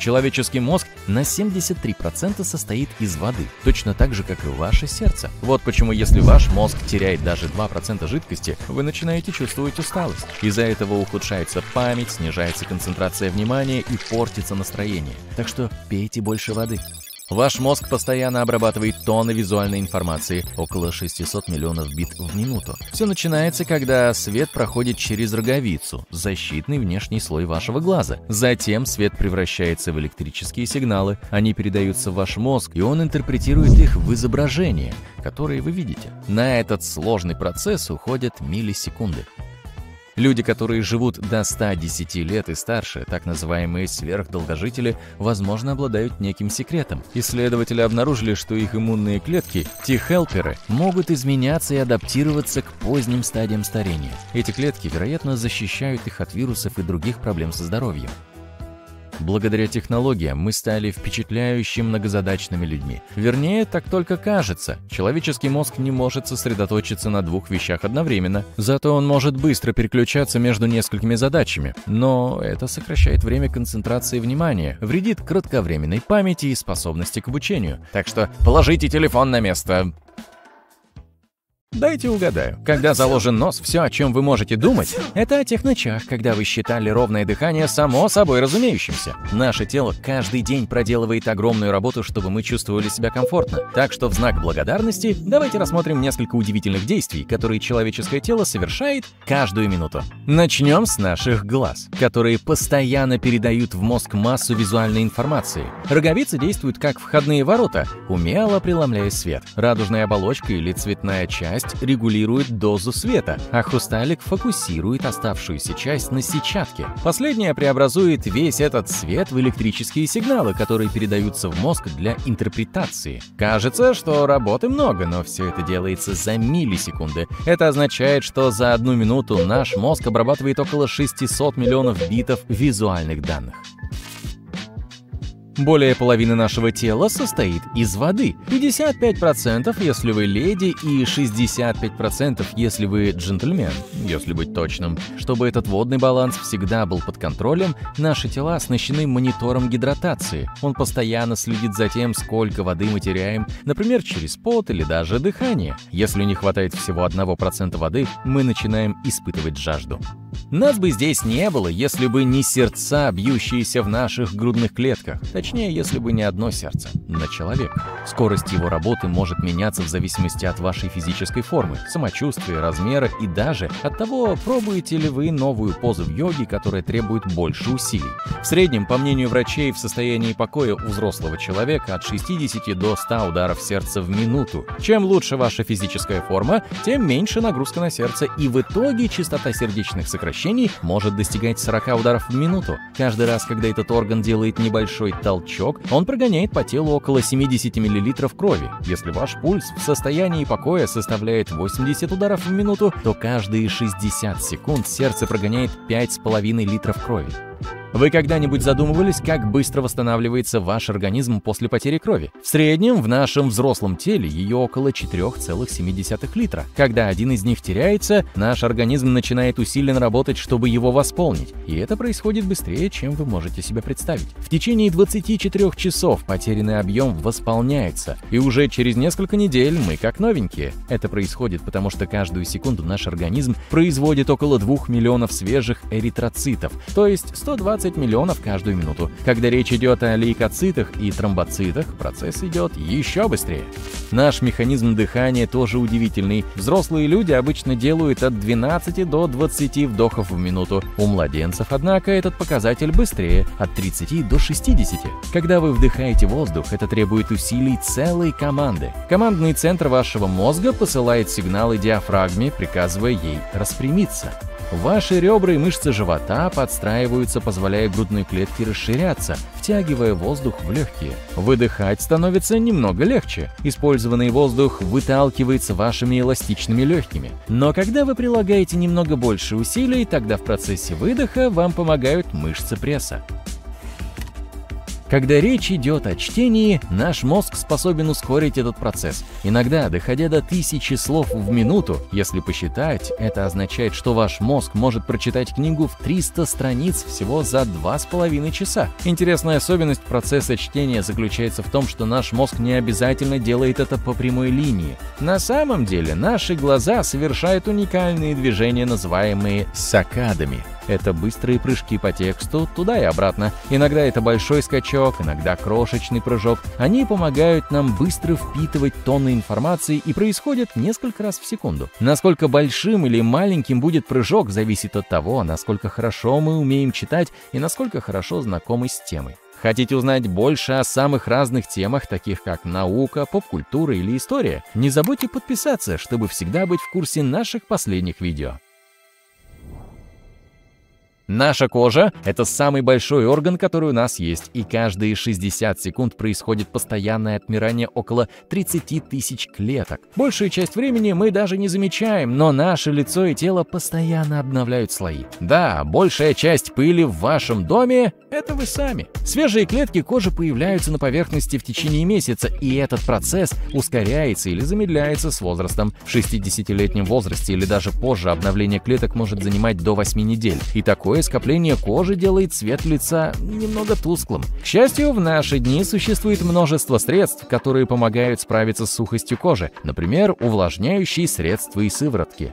Человеческий мозг на 73% состоит из воды, точно так же, как и ваше сердце. Вот почему, если ваш мозг теряет даже 2% жидкости, вы начинаете чувствовать усталость. Из-за этого ухудшается память, снижается концентрация внимания и портится настроение. Так что пейте больше воды. Ваш мозг постоянно обрабатывает тонны визуальной информации, около 600 миллионов бит в минуту. Все начинается, когда свет проходит через роговицу, защитный внешний слой вашего глаза. Затем свет превращается в электрические сигналы, они передаются в ваш мозг, и он интерпретирует их в изображения, которые вы видите. На этот сложный процесс уходят миллисекунды. Люди, которые живут до 110 лет и старше, так называемые сверхдолгожители, возможно, обладают неким секретом. Исследователи обнаружили, что их иммунные клетки, T-хелперы, могут изменяться и адаптироваться к поздним стадиям старения. Эти клетки, вероятно, защищают их от вирусов и других проблем со здоровьем. Благодаря технологиям мы стали впечатляющими многозадачными людьми. Вернее, так только кажется. Человеческий мозг не может сосредоточиться на двух вещах одновременно. Зато он может быстро переключаться между несколькими задачами. Но это сокращает время концентрации внимания, вредит кратковременной памяти и способности к обучению. Так что положите телефон на место. Дайте угадаю. Когда заложен нос, все, о чем вы можете думать, это о тех ночах, когда вы считали ровное дыхание само собой разумеющимся. Наше тело каждый день проделывает огромную работу, чтобы мы чувствовали себя комфортно. Так что в знак благодарности давайте рассмотрим несколько удивительных действий, которые человеческое тело совершает каждую минуту. Начнем с наших глаз, которые постоянно передают в мозг массу визуальной информации. Роговицы действуют как входные ворота, умело преломляя свет. Радужная оболочка или цветная часть часть регулирует дозу света, а хрусталик фокусирует оставшуюся часть на сетчатке. Последняя преобразует весь этот свет в электрические сигналы, которые передаются в мозг для интерпретации. Кажется, что работы много, но все это делается за миллисекунды. Это означает, что за одну минуту наш мозг обрабатывает около 600 миллионов битов визуальных данных. Более половины нашего тела состоит из воды. 55% если вы леди и 65% если вы джентльмен, если быть точным. Чтобы этот водный баланс всегда был под контролем, наши тела оснащены монитором гидратации. Он постоянно следит за тем, сколько воды мы теряем, например, через пот или даже дыхание. Если не хватает всего 1% воды, мы начинаем испытывать жажду. Нас бы здесь не было, если бы не сердца, бьющиеся в наших грудных клетках. Точнее, если бы не одно сердце, на человек. Скорость его работы может меняться в зависимости от вашей физической формы, самочувствия, размера и даже от того, пробуете ли вы новую позу в йоге, которая требует больше усилий. В среднем, по мнению врачей, в состоянии покоя у взрослого человека от 60 до 100 ударов сердца в минуту. Чем лучше ваша физическая форма, тем меньше нагрузка на сердце, и в итоге частота сердечных сокращений может достигать 40 ударов в минуту. Каждый раз, когда этот орган делает небольшой толчок, он прогоняет по телу около 70 мл крови. Если ваш пульс в состоянии покоя составляет 80 ударов в минуту, то каждые 60 секунд сердце прогоняет 5,5 литров крови. Вы когда-нибудь задумывались, как быстро восстанавливается ваш организм после потери крови? В среднем в нашем взрослом теле ее около 4,7 литра. Когда один из них теряется, наш организм начинает усиленно работать, чтобы его восполнить. И это происходит быстрее, чем вы можете себе представить. В течение 24 часов потерянный объем восполняется, и уже через несколько недель мы как новенькие. Это происходит потому, что каждую секунду наш организм производит около 2 миллионов свежих эритроцитов, то есть 120 20 миллионов каждую минуту. Когда речь идет о лейкоцитах и тромбоцитах, процесс идет еще быстрее. Наш механизм дыхания тоже удивительный. Взрослые люди обычно делают от 12 до 20 вдохов в минуту. У младенцев, однако, этот показатель быстрее, от 30 до 60. Когда вы вдыхаете воздух, это требует усилий целой команды. Командный центр вашего мозга посылает сигналы диафрагме, приказывая ей распрямиться. Ваши ребра и мышцы живота подстраиваются, позволяя грудной клетке расширяться, втягивая воздух в легкие. Выдыхать становится немного легче. Использованный воздух выталкивается вашими эластичными легкими. Но когда вы прилагаете немного больше усилий, тогда в процессе выдоха вам помогают мышцы пресса. Когда речь идет о чтении, наш мозг способен ускорить этот процесс, иногда доходя до тысячи слов в минуту. Если посчитать, это означает, что ваш мозг может прочитать книгу в 300 страниц всего за 2,5 часа. Интересная особенность процесса чтения заключается в том, что наш мозг не обязательно делает это по прямой линии. На самом деле, наши глаза совершают уникальные движения, называемые сакадами. Это быстрые прыжки по тексту туда и обратно. Иногда это большой скачок, иногда крошечный прыжок. Они помогают нам быстро впитывать тонны информации и происходят несколько раз в секунду. Насколько большим или маленьким будет прыжок, зависит от того, насколько хорошо мы умеем читать и насколько хорошо знакомы с темой. Хотите узнать больше о самых разных темах, таких как наука, поп-культура или история? Не забудьте подписаться, чтобы всегда быть в курсе наших последних видео. Наша кожа — это самый большой орган, который у нас есть, и каждые 60 секунд происходит постоянное отмирание около 30 тысяч клеток. Большую часть времени мы даже не замечаем, но наше лицо и тело постоянно обновляют слои. Да, большая часть пыли в вашем доме — это вы сами. Свежие клетки кожи появляются на поверхности в течение месяца, и этот процесс ускоряется или замедляется с возрастом. В 60-летнем возрасте или даже позже обновление клеток может занимать до 8 недель, и такое Такое скопление кожи делает цвет лица немного тусклым. К счастью, в наши дни существует множество средств, которые помогают справиться с сухостью кожи, например, увлажняющие средства и сыворотки.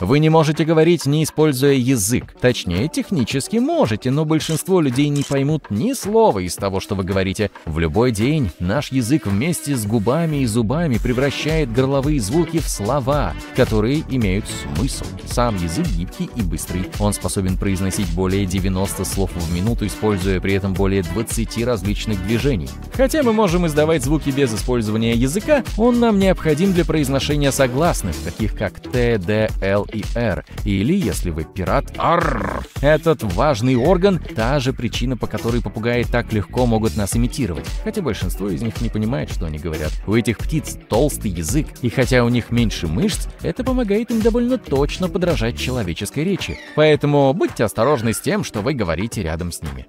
Вы не можете говорить, не используя язык. Точнее, технически можете, но большинство людей не поймут ни слова из того, что вы говорите. В любой день наш язык вместе с губами и зубами превращает горловые звуки в слова, которые имеют смысл. Сам язык гибкий и быстрый. Он способен произносить более 90 слов в минуту, используя при этом более 20 различных движений. Хотя мы можем издавать звуки без использования языка, он нам необходим для произношения согласных, таких как Т, Д, Л и R. Или, если вы пират, Арр. Этот важный орган — та же причина, по которой попугаи так легко могут нас имитировать. Хотя большинство из них не понимает, что они говорят. У этих птиц толстый язык, и хотя у них меньше мышц, это помогает им довольно точно подражать человеческой речи. Поэтому будьте осторожны с тем, что вы говорите рядом с ними.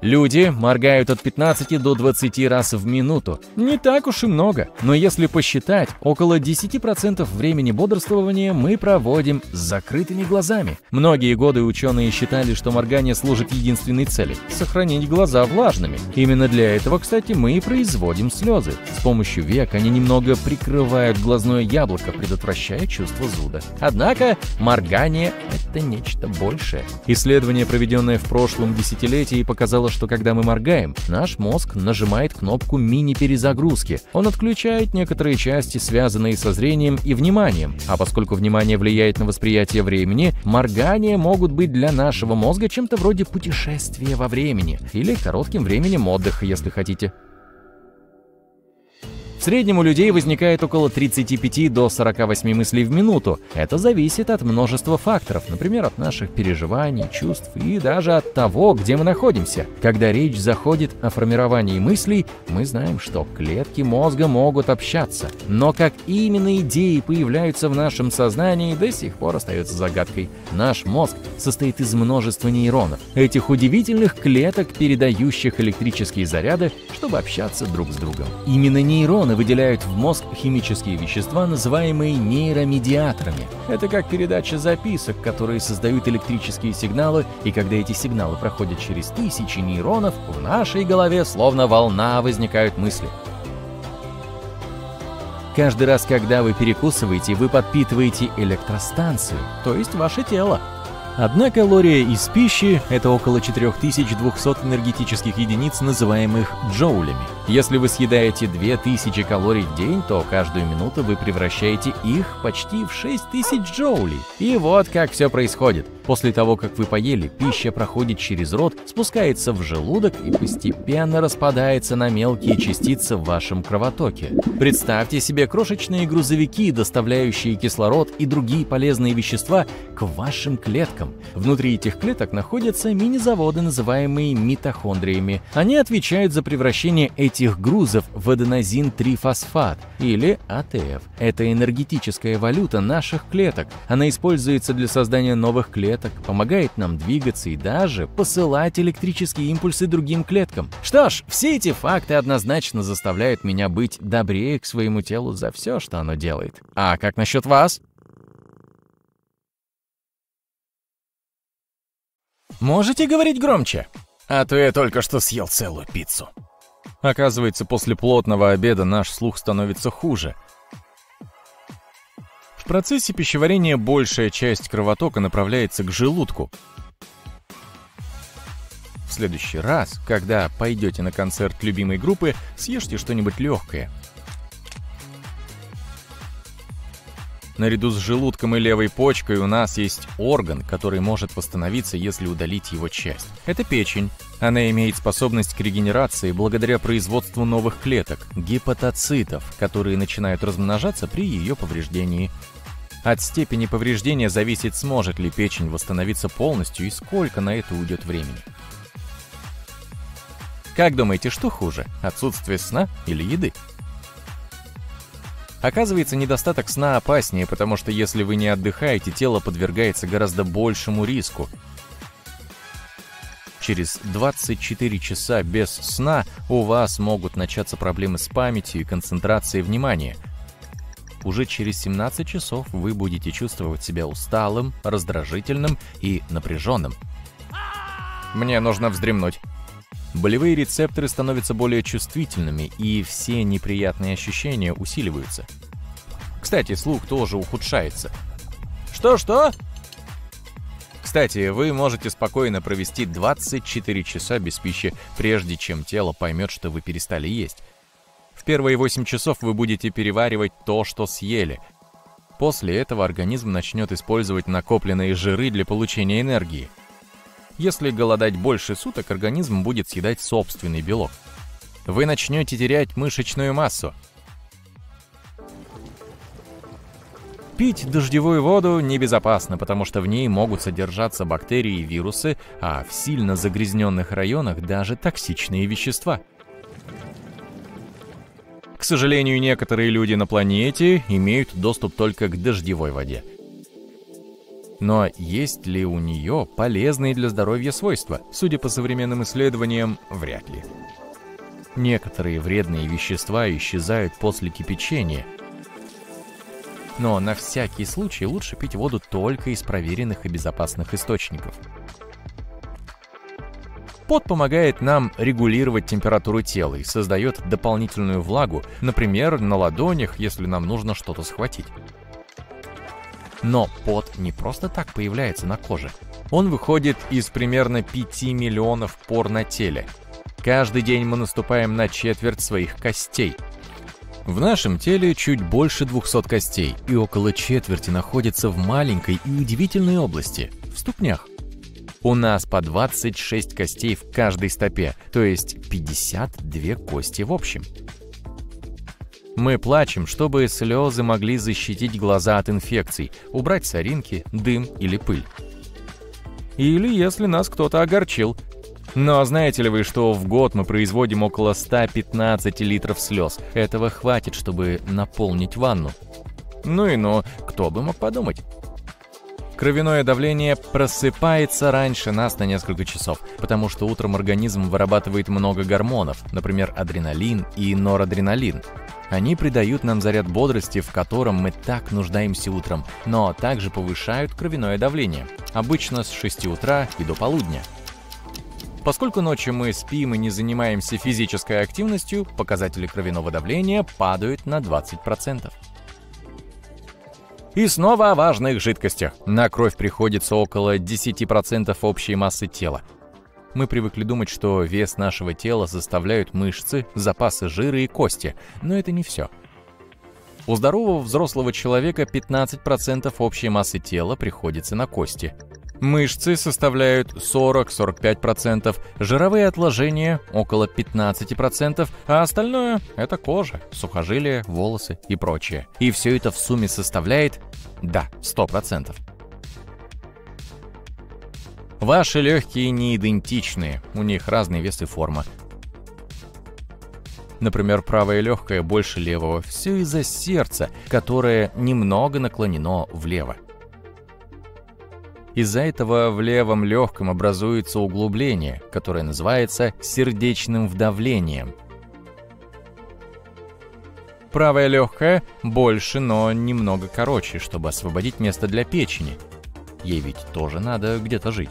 Люди моргают от 15 до 20 раз в минуту. Не так уж и много, но если посчитать, около 10% времени бодрствования мы проводим с закрытыми глазами. Многие годы ученые считали, что моргание служит единственной цели – сохранить глаза влажными. Именно для этого, кстати, мы и производим слезы. С помощью век они немного прикрывают глазное яблоко, предотвращая чувство зуда. Однако моргание – это нечто большее. Исследование, проведенное в прошлом десятилетии, показало, что когда мы моргаем, наш мозг нажимает кнопку мини-перезагрузки. Он отключает некоторые части, связанные со зрением и вниманием. А поскольку внимание влияет на восприятие времени, моргания могут быть для нашего мозга чем-то вроде путешествия во времени или коротким временем отдыха, если хотите. Среднем у людей возникает около 35 до 48 мыслей в минуту. Это зависит от множества факторов, например, от наших переживаний, чувств и даже от того, где мы находимся. Когда речь заходит о формировании мыслей, мы знаем, что клетки мозга могут общаться. Но как именно идеи появляются в нашем сознании, до сих пор остается загадкой. Наш мозг состоит из множества нейронов, этих удивительных клеток, передающих электрические заряды, чтобы общаться друг с другом. Именно Нейроны выделяют в мозг химические вещества, называемые нейромедиаторами. Это как передача записок, которые создают электрические сигналы, и когда эти сигналы проходят через тысячи нейронов, в нашей голове словно волна возникают мысли. Каждый раз, когда вы перекусываете, вы подпитываете электростанцию, то есть ваше тело. Одна калория из пищи – это около 4200 энергетических единиц, называемых джоулями. Если вы съедаете 2000 калорий в день, то каждую минуту вы превращаете их почти в 6000 джоулей. И вот как все происходит. После того, как вы поели, пища проходит через рот, спускается в желудок и постепенно распадается на мелкие частицы в вашем кровотоке. Представьте себе крошечные грузовики, доставляющие кислород и другие полезные вещества к вашим клеткам. Внутри этих клеток находятся мини-заводы, называемые митохондриями. Они отвечают за превращение этих грузов в аденозин-трифосфат или АТФ. Это энергетическая валюта наших клеток. Она используется для создания новых клеток клеток, помогает нам двигаться и даже посылать электрические импульсы другим клеткам. Что ж, все эти факты однозначно заставляют меня быть добрее к своему телу за все, что оно делает. А как насчет вас? Можете говорить громче? А то я только что съел целую пиццу. Оказывается, после плотного обеда наш слух становится хуже — процессе пищеварения большая часть кровотока направляется к желудку. В следующий раз, когда пойдете на концерт любимой группы, съешьте что-нибудь легкое. Наряду с желудком и левой почкой у нас есть орган, который может восстановиться, если удалить его часть. Это печень. Она имеет способность к регенерации благодаря производству новых клеток, гепатоцитов, которые начинают размножаться при ее повреждении. От степени повреждения зависит, сможет ли печень восстановиться полностью и сколько на это уйдет времени. Как думаете, что хуже? Отсутствие сна или еды? Оказывается, недостаток сна опаснее, потому что если вы не отдыхаете, тело подвергается гораздо большему риску. Через 24 часа без сна у вас могут начаться проблемы с памятью и концентрацией внимания. Уже через 17 часов вы будете чувствовать себя усталым, раздражительным и напряженным. Мне нужно вздремнуть. Болевые рецепторы становятся более чувствительными, и все неприятные ощущения усиливаются. Кстати, слух тоже ухудшается. Что-что? Кстати, вы можете спокойно провести 24 часа без пищи, прежде чем тело поймет, что вы перестали есть. Первые 8 часов вы будете переваривать то, что съели. После этого организм начнет использовать накопленные жиры для получения энергии. Если голодать больше суток, организм будет съедать собственный белок. Вы начнете терять мышечную массу. Пить дождевую воду небезопасно, потому что в ней могут содержаться бактерии и вирусы, а в сильно загрязненных районах даже токсичные вещества. К сожалению, некоторые люди на планете имеют доступ только к дождевой воде. Но есть ли у нее полезные для здоровья свойства? Судя по современным исследованиям, вряд ли. Некоторые вредные вещества исчезают после кипячения. Но на всякий случай лучше пить воду только из проверенных и безопасных источников. Пот помогает нам регулировать температуру тела и создает дополнительную влагу, например, на ладонях, если нам нужно что-то схватить. Но пот не просто так появляется на коже. Он выходит из примерно 5 миллионов пор на теле. Каждый день мы наступаем на четверть своих костей. В нашем теле чуть больше 200 костей, и около четверти находится в маленькой и удивительной области – в ступнях. У нас по 26 костей в каждой стопе, то есть 52 кости в общем. Мы плачем, чтобы слезы могли защитить глаза от инфекций, убрать соринки, дым или пыль. Или если нас кто-то огорчил. Но знаете ли вы, что в год мы производим около 115 литров слез? Этого хватит, чтобы наполнить ванну. Ну и ну, кто бы мог подумать? Кровяное давление просыпается раньше нас на несколько часов, потому что утром организм вырабатывает много гормонов, например, адреналин и норадреналин. Они придают нам заряд бодрости, в котором мы так нуждаемся утром, но также повышают кровяное давление, обычно с 6 утра и до полудня. Поскольку ночью мы спим и не занимаемся физической активностью, показатели кровяного давления падают на 20%. И снова о важных жидкостях. На кровь приходится около 10% общей массы тела, мы привыкли думать, что вес нашего тела составляют мышцы, запасы жира и кости, но это не все. У здорового взрослого человека 15% общей массы тела приходится на кости. Мышцы составляют 40-45%, жировые отложения около 15%, а остальное – это кожа, сухожилия, волосы и прочее. И все это в сумме составляет, да, 100%. Ваши легкие не идентичны, у них разный вес и форма. Например, правое легкое больше левого, все из-за сердца, которое немного наклонено влево. Из-за этого в левом легком образуется углубление, которое называется сердечным вдавлением. Правое легкое больше, но немного короче, чтобы освободить место для печени. Ей ведь тоже надо где-то жить.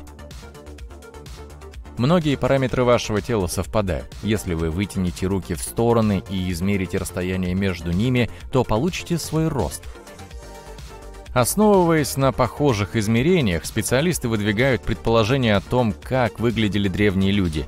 Многие параметры вашего тела совпадают. Если вы вытянете руки в стороны и измерите расстояние между ними, то получите свой рост. Основываясь на похожих измерениях, специалисты выдвигают предположение о том, как выглядели древние люди.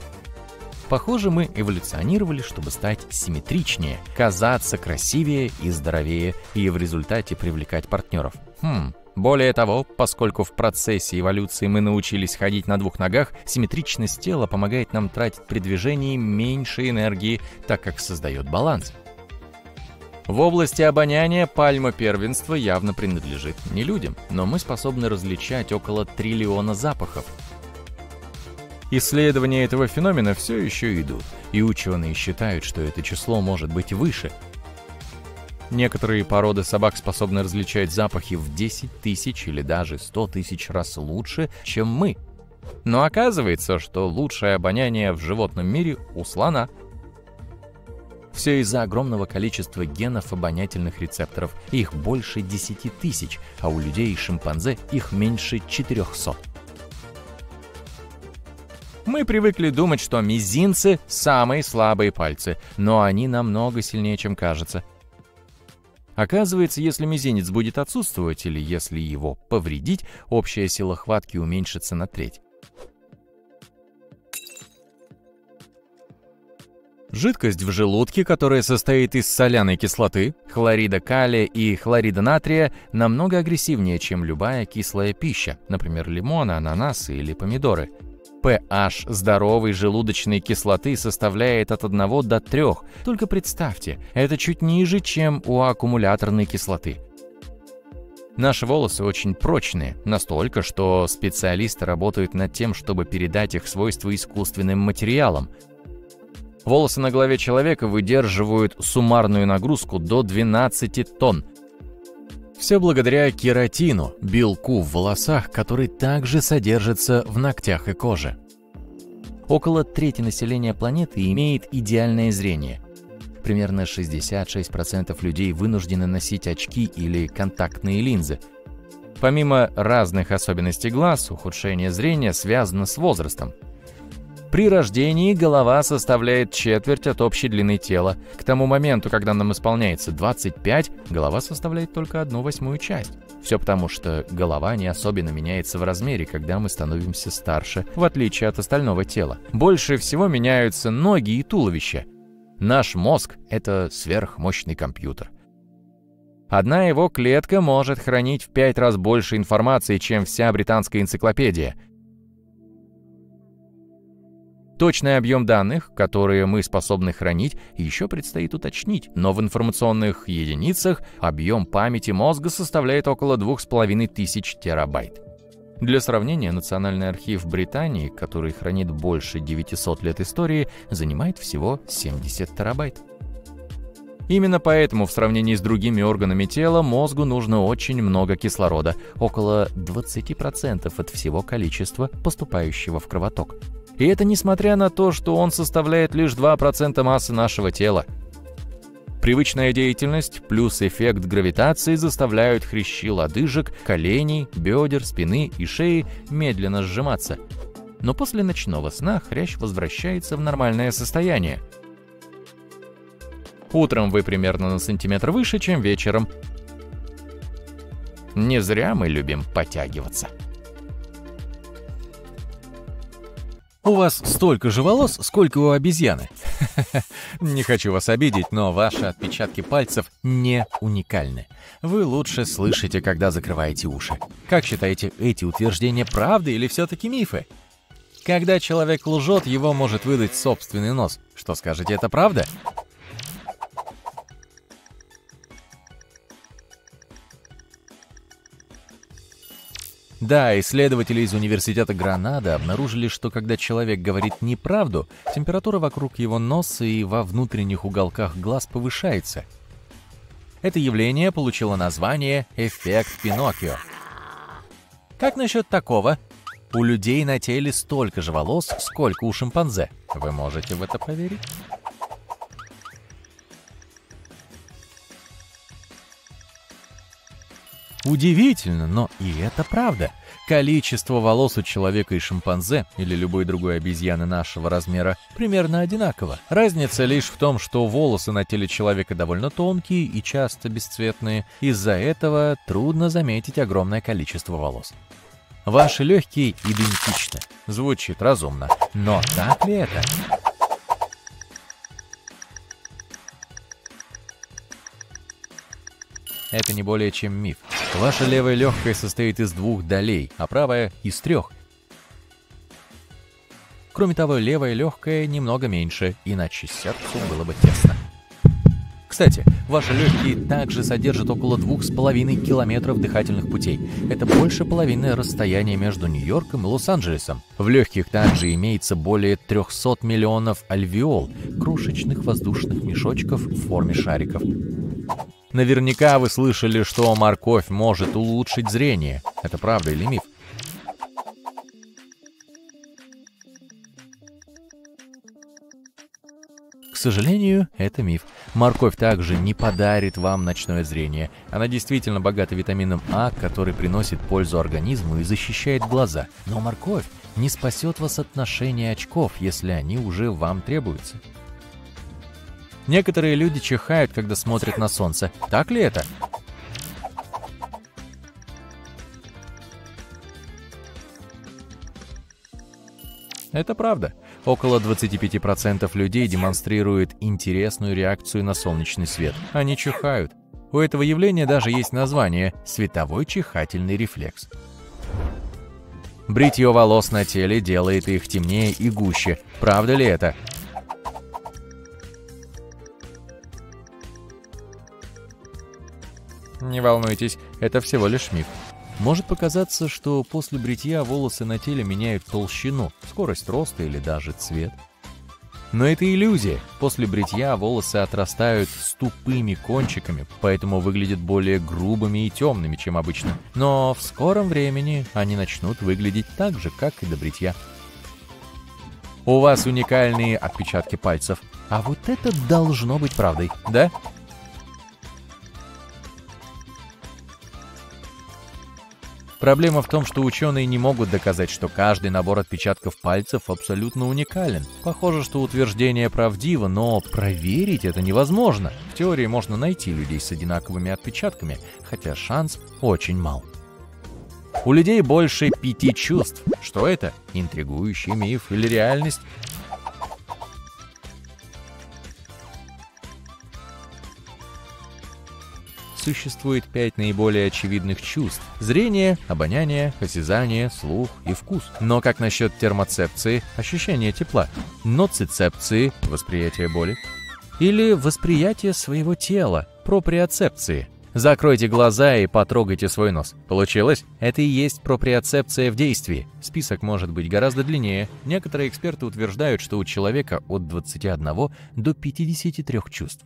Похоже, мы эволюционировали, чтобы стать симметричнее, казаться красивее и здоровее, и в результате привлекать партнеров. Хм, более того, поскольку в процессе эволюции мы научились ходить на двух ногах, симметричность тела помогает нам тратить при движении меньше энергии, так как создает баланс. В области обоняния пальма первенства явно принадлежит не людям, но мы способны различать около триллиона запахов. Исследования этого феномена все еще идут, и ученые считают, что это число может быть выше. Некоторые породы собак способны различать запахи в 10 тысяч или даже 100 тысяч раз лучше, чем мы. Но оказывается, что лучшее обоняние в животном мире у слона – все из-за огромного количества генов обонятельных рецепторов. Их больше 10 тысяч, а у людей и шимпанзе их меньше 400. Мы привыкли думать, что мизинцы – самые слабые пальцы, но они намного сильнее, чем кажется. Оказывается, если мизинец будет отсутствовать или если его повредить, общая сила хватки уменьшится на треть. Жидкость в желудке, которая состоит из соляной кислоты, хлорида калия и хлорида натрия, намного агрессивнее, чем любая кислая пища, например, лимоны, ананасы или помидоры. pH здоровой желудочной кислоты составляет от 1 до 3. Только представьте, это чуть ниже, чем у аккумуляторной кислоты. Наши волосы очень прочные, настолько, что специалисты работают над тем, чтобы передать их свойства искусственным материалам – Волосы на голове человека выдерживают суммарную нагрузку до 12 тонн. Все благодаря кератину, белку в волосах, который также содержится в ногтях и коже. Около трети населения планеты имеет идеальное зрение. Примерно 66% людей вынуждены носить очки или контактные линзы. Помимо разных особенностей глаз, ухудшение зрения связано с возрастом – при рождении голова составляет четверть от общей длины тела. К тому моменту, когда нам исполняется 25, голова составляет только одну восьмую часть. Все потому, что голова не особенно меняется в размере, когда мы становимся старше, в отличие от остального тела. Больше всего меняются ноги и туловище. Наш мозг — это сверхмощный компьютер. Одна его клетка может хранить в пять раз больше информации, чем вся британская энциклопедия — Точный объем данных, которые мы способны хранить, еще предстоит уточнить, но в информационных единицах объем памяти мозга составляет около 2500 терабайт. Для сравнения, Национальный архив Британии, который хранит больше 900 лет истории, занимает всего 70 терабайт. Именно поэтому в сравнении с другими органами тела мозгу нужно очень много кислорода, около 20% от всего количества, поступающего в кровоток. И это несмотря на то, что он составляет лишь 2% массы нашего тела. Привычная деятельность плюс эффект гравитации заставляют хрящи лодыжек, коленей, бедер, спины и шеи медленно сжиматься. Но после ночного сна хрящ возвращается в нормальное состояние. Утром вы примерно на сантиметр выше, чем вечером. Не зря мы любим подтягиваться. У вас столько же волос, сколько у обезьяны. Не хочу вас обидеть, но ваши отпечатки пальцев не уникальны. Вы лучше слышите, когда закрываете уши. Как считаете, эти утверждения правды или все-таки мифы? Когда человек лжет, его может выдать собственный нос. Что скажете, это правда? Да, исследователи из университета Гранада обнаружили, что когда человек говорит неправду, температура вокруг его носа и во внутренних уголках глаз повышается. Это явление получило название «эффект Пиноккио». Как насчет такого? У людей на теле столько же волос, сколько у шимпанзе. Вы можете в это поверить? Удивительно, но и это правда. Количество волос у человека и шимпанзе или любой другой обезьяны нашего размера примерно одинаково. Разница лишь в том, что волосы на теле человека довольно тонкие и часто бесцветные. Из-за этого трудно заметить огромное количество волос. Ваши легкие идентичны. Звучит разумно. Но так ли это? Это не более чем миф. Ваша левая легкая состоит из двух долей, а правая — из трех. Кроме того, левая легкая немного меньше, иначе сердцу было бы тесно. Кстати, ваши легкие также содержат около двух с половиной километров дыхательных путей. Это больше половины расстояния между Нью-Йорком и Лос-Анджелесом. В легких также имеется более 300 миллионов альвеол, крошечных воздушных мешочков в форме шариков. Наверняка вы слышали, что морковь может улучшить зрение. Это правда или миф? К сожалению, это миф. Морковь также не подарит вам ночное зрение. Она действительно богата витамином А, который приносит пользу организму и защищает глаза. Но морковь не спасет вас от ношения очков, если они уже вам требуются. Некоторые люди чихают, когда смотрят на солнце. Так ли это? Это правда. Около 25% людей демонстрируют интересную реакцию на солнечный свет. Они чихают. У этого явления даже есть название – световой чихательный рефлекс. Бритье волос на теле делает их темнее и гуще. Правда ли это? Не волнуйтесь, это всего лишь миф. Может показаться, что после бритья волосы на теле меняют толщину, скорость роста или даже цвет. Но это иллюзия. После бритья волосы отрастают с тупыми кончиками, поэтому выглядят более грубыми и темными, чем обычно. Но в скором времени они начнут выглядеть так же, как и до бритья. У вас уникальные отпечатки пальцев. А вот это должно быть правдой, да? Проблема в том, что ученые не могут доказать, что каждый набор отпечатков пальцев абсолютно уникален. Похоже, что утверждение правдиво, но проверить это невозможно. В теории можно найти людей с одинаковыми отпечатками, хотя шанс очень мал. У людей больше пяти чувств. Что это? Интригующий миф или реальность? Существует пять наиболее очевидных чувств – зрение, обоняние, осязание, слух и вкус. Но как насчет термоцепции – ощущение тепла, ноцицепции – восприятие боли, или восприятие своего тела – проприоцепции – Закройте глаза и потрогайте свой нос. Получилось? Это и есть проприоцепция в действии. Список может быть гораздо длиннее. Некоторые эксперты утверждают, что у человека от 21 до 53 чувств.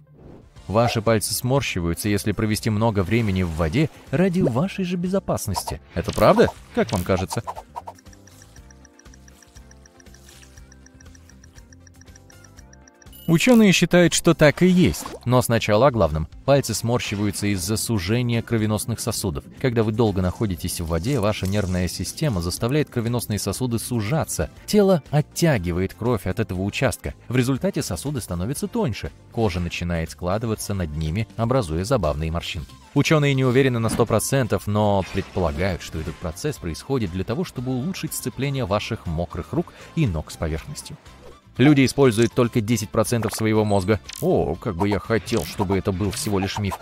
Ваши пальцы сморщиваются, если провести много времени в воде ради вашей же безопасности. Это правда? Как вам кажется? Ученые считают, что так и есть. Но сначала о главном. Пальцы сморщиваются из-за сужения кровеносных сосудов. Когда вы долго находитесь в воде, ваша нервная система заставляет кровеносные сосуды сужаться. Тело оттягивает кровь от этого участка. В результате сосуды становятся тоньше. Кожа начинает складываться над ними, образуя забавные морщинки. Ученые не уверены на 100%, но предполагают, что этот процесс происходит для того, чтобы улучшить сцепление ваших мокрых рук и ног с поверхностью. Люди используют только 10% своего мозга. О, как бы я хотел, чтобы это был всего лишь миф.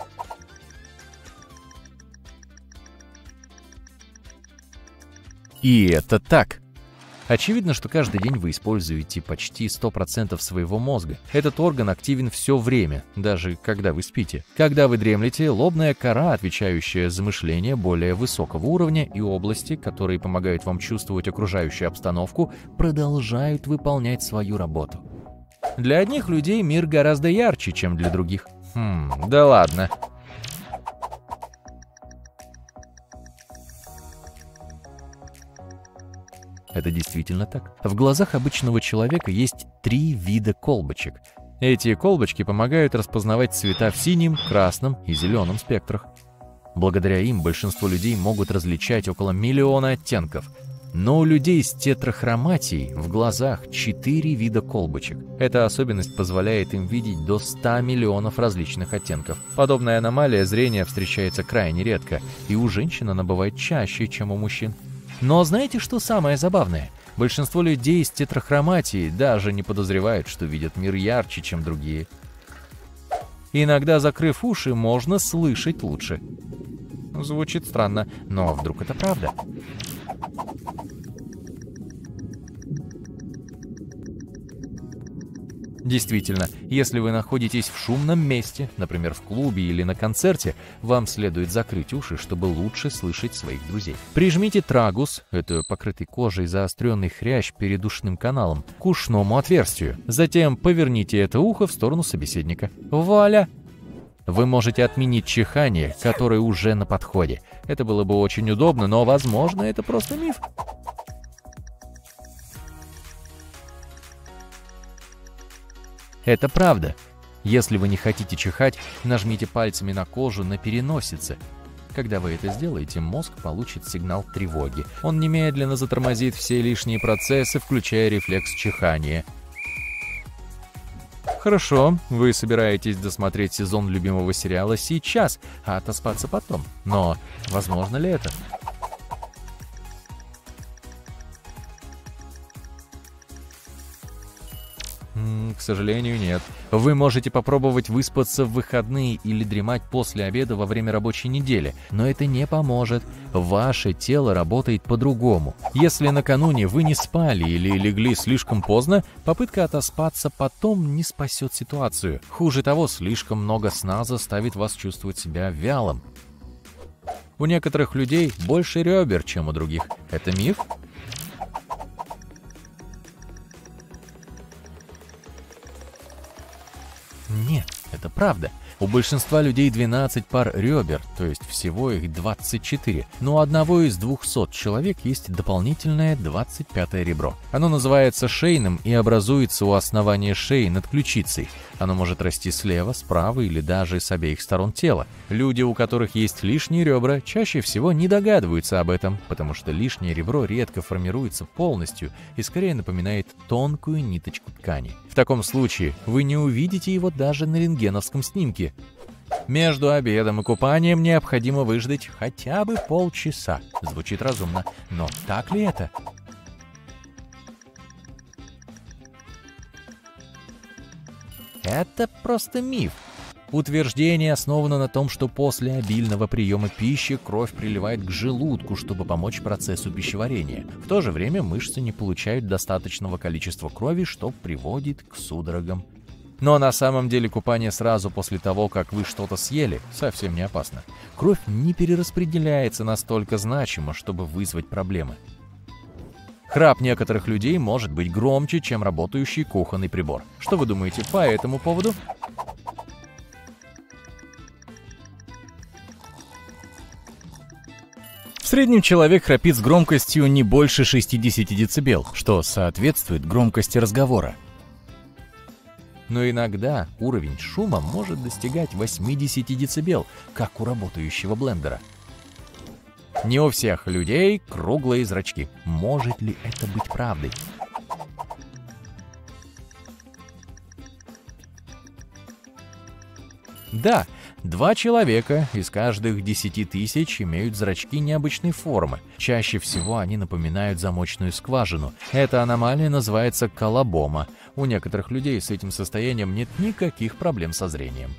И это так. Очевидно, что каждый день вы используете почти 100% своего мозга. Этот орган активен все время, даже когда вы спите. Когда вы дремлете, лобная кора, отвечающая за мышление более высокого уровня и области, которые помогают вам чувствовать окружающую обстановку, продолжают выполнять свою работу. Для одних людей мир гораздо ярче, чем для других. Хм, да ладно. Это действительно так. В глазах обычного человека есть три вида колбочек. Эти колбочки помогают распознавать цвета в синем, красном и зеленом спектрах. Благодаря им большинство людей могут различать около миллиона оттенков. Но у людей с тетрахроматией в глазах 4 вида колбочек. Эта особенность позволяет им видеть до 100 миллионов различных оттенков. Подобная аномалия зрения встречается крайне редко, и у женщин она бывает чаще, чем у мужчин. Но знаете, что самое забавное? Большинство людей с тетрахроматией даже не подозревают, что видят мир ярче, чем другие. Иногда, закрыв уши, можно слышать лучше. Звучит странно, но вдруг это правда? Действительно, если вы находитесь в шумном месте, например, в клубе или на концерте, вам следует закрыть уши, чтобы лучше слышать своих друзей. Прижмите трагус, это покрытый кожей заостренный хрящ перед ушным каналом, к ушному отверстию. Затем поверните это ухо в сторону собеседника. Вуаля! Вы можете отменить чихание, которое уже на подходе. Это было бы очень удобно, но, возможно, это просто миф. Это правда. Если вы не хотите чихать, нажмите пальцами на кожу на переносице. Когда вы это сделаете, мозг получит сигнал тревоги. Он немедленно затормозит все лишние процессы, включая рефлекс чихания. Хорошо, вы собираетесь досмотреть сезон любимого сериала сейчас, а отоспаться потом. Но возможно ли это? К сожалению, нет. Вы можете попробовать выспаться в выходные или дремать после обеда во время рабочей недели, но это не поможет. Ваше тело работает по-другому. Если накануне вы не спали или легли слишком поздно, попытка отоспаться потом не спасет ситуацию. Хуже того, слишком много сна заставит вас чувствовать себя вялым. У некоторых людей больше ребер, чем у других. Это миф? Нет, это правда. У большинства людей 12 пар ребер, то есть всего их 24. Но у одного из 200 человек есть дополнительное 25 ребро. Оно называется шейным и образуется у основания шеи над ключицей. Оно может расти слева, справа или даже с обеих сторон тела. Люди, у которых есть лишние ребра, чаще всего не догадываются об этом, потому что лишнее ребро редко формируется полностью и скорее напоминает тонкую ниточку ткани. В таком случае вы не увидите его даже на рентгеновском снимке, между обедом и купанием необходимо выждать хотя бы полчаса. Звучит разумно, но так ли это? Это просто миф. Утверждение основано на том, что после обильного приема пищи кровь приливает к желудку, чтобы помочь процессу пищеварения. В то же время мышцы не получают достаточного количества крови, что приводит к судорогам но на самом деле купание сразу после того, как вы что-то съели, совсем не опасно. Кровь не перераспределяется настолько значимо, чтобы вызвать проблемы. Храп некоторых людей может быть громче, чем работающий кухонный прибор. Что вы думаете по этому поводу? В среднем человек храпит с громкостью не больше 60 дБ, что соответствует громкости разговора но иногда уровень шума может достигать 80 дБ, как у работающего блендера. Не у всех людей круглые зрачки. Может ли это быть правдой? Да, Два человека из каждых десяти тысяч имеют зрачки необычной формы. Чаще всего они напоминают замочную скважину. Эта аномалия называется колобома. У некоторых людей с этим состоянием нет никаких проблем со зрением.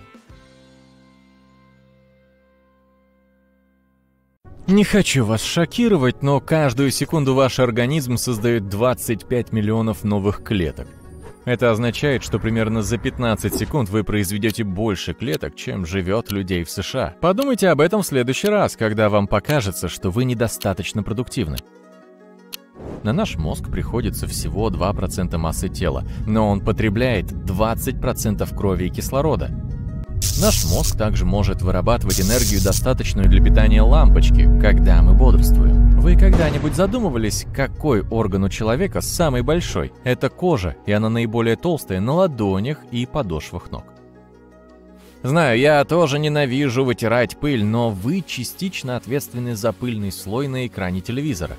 Не хочу вас шокировать, но каждую секунду ваш организм создает 25 миллионов новых клеток. Это означает, что примерно за 15 секунд вы произведете больше клеток, чем живет людей в США. Подумайте об этом в следующий раз, когда вам покажется, что вы недостаточно продуктивны. На наш мозг приходится всего 2% массы тела, но он потребляет 20% крови и кислорода. Наш мозг также может вырабатывать энергию, достаточную для питания лампочки, когда мы бодрствуем. Вы когда-нибудь задумывались, какой орган у человека самый большой? Это кожа, и она наиболее толстая на ладонях и подошвах ног. Знаю, я тоже ненавижу вытирать пыль, но вы частично ответственны за пыльный слой на экране телевизора.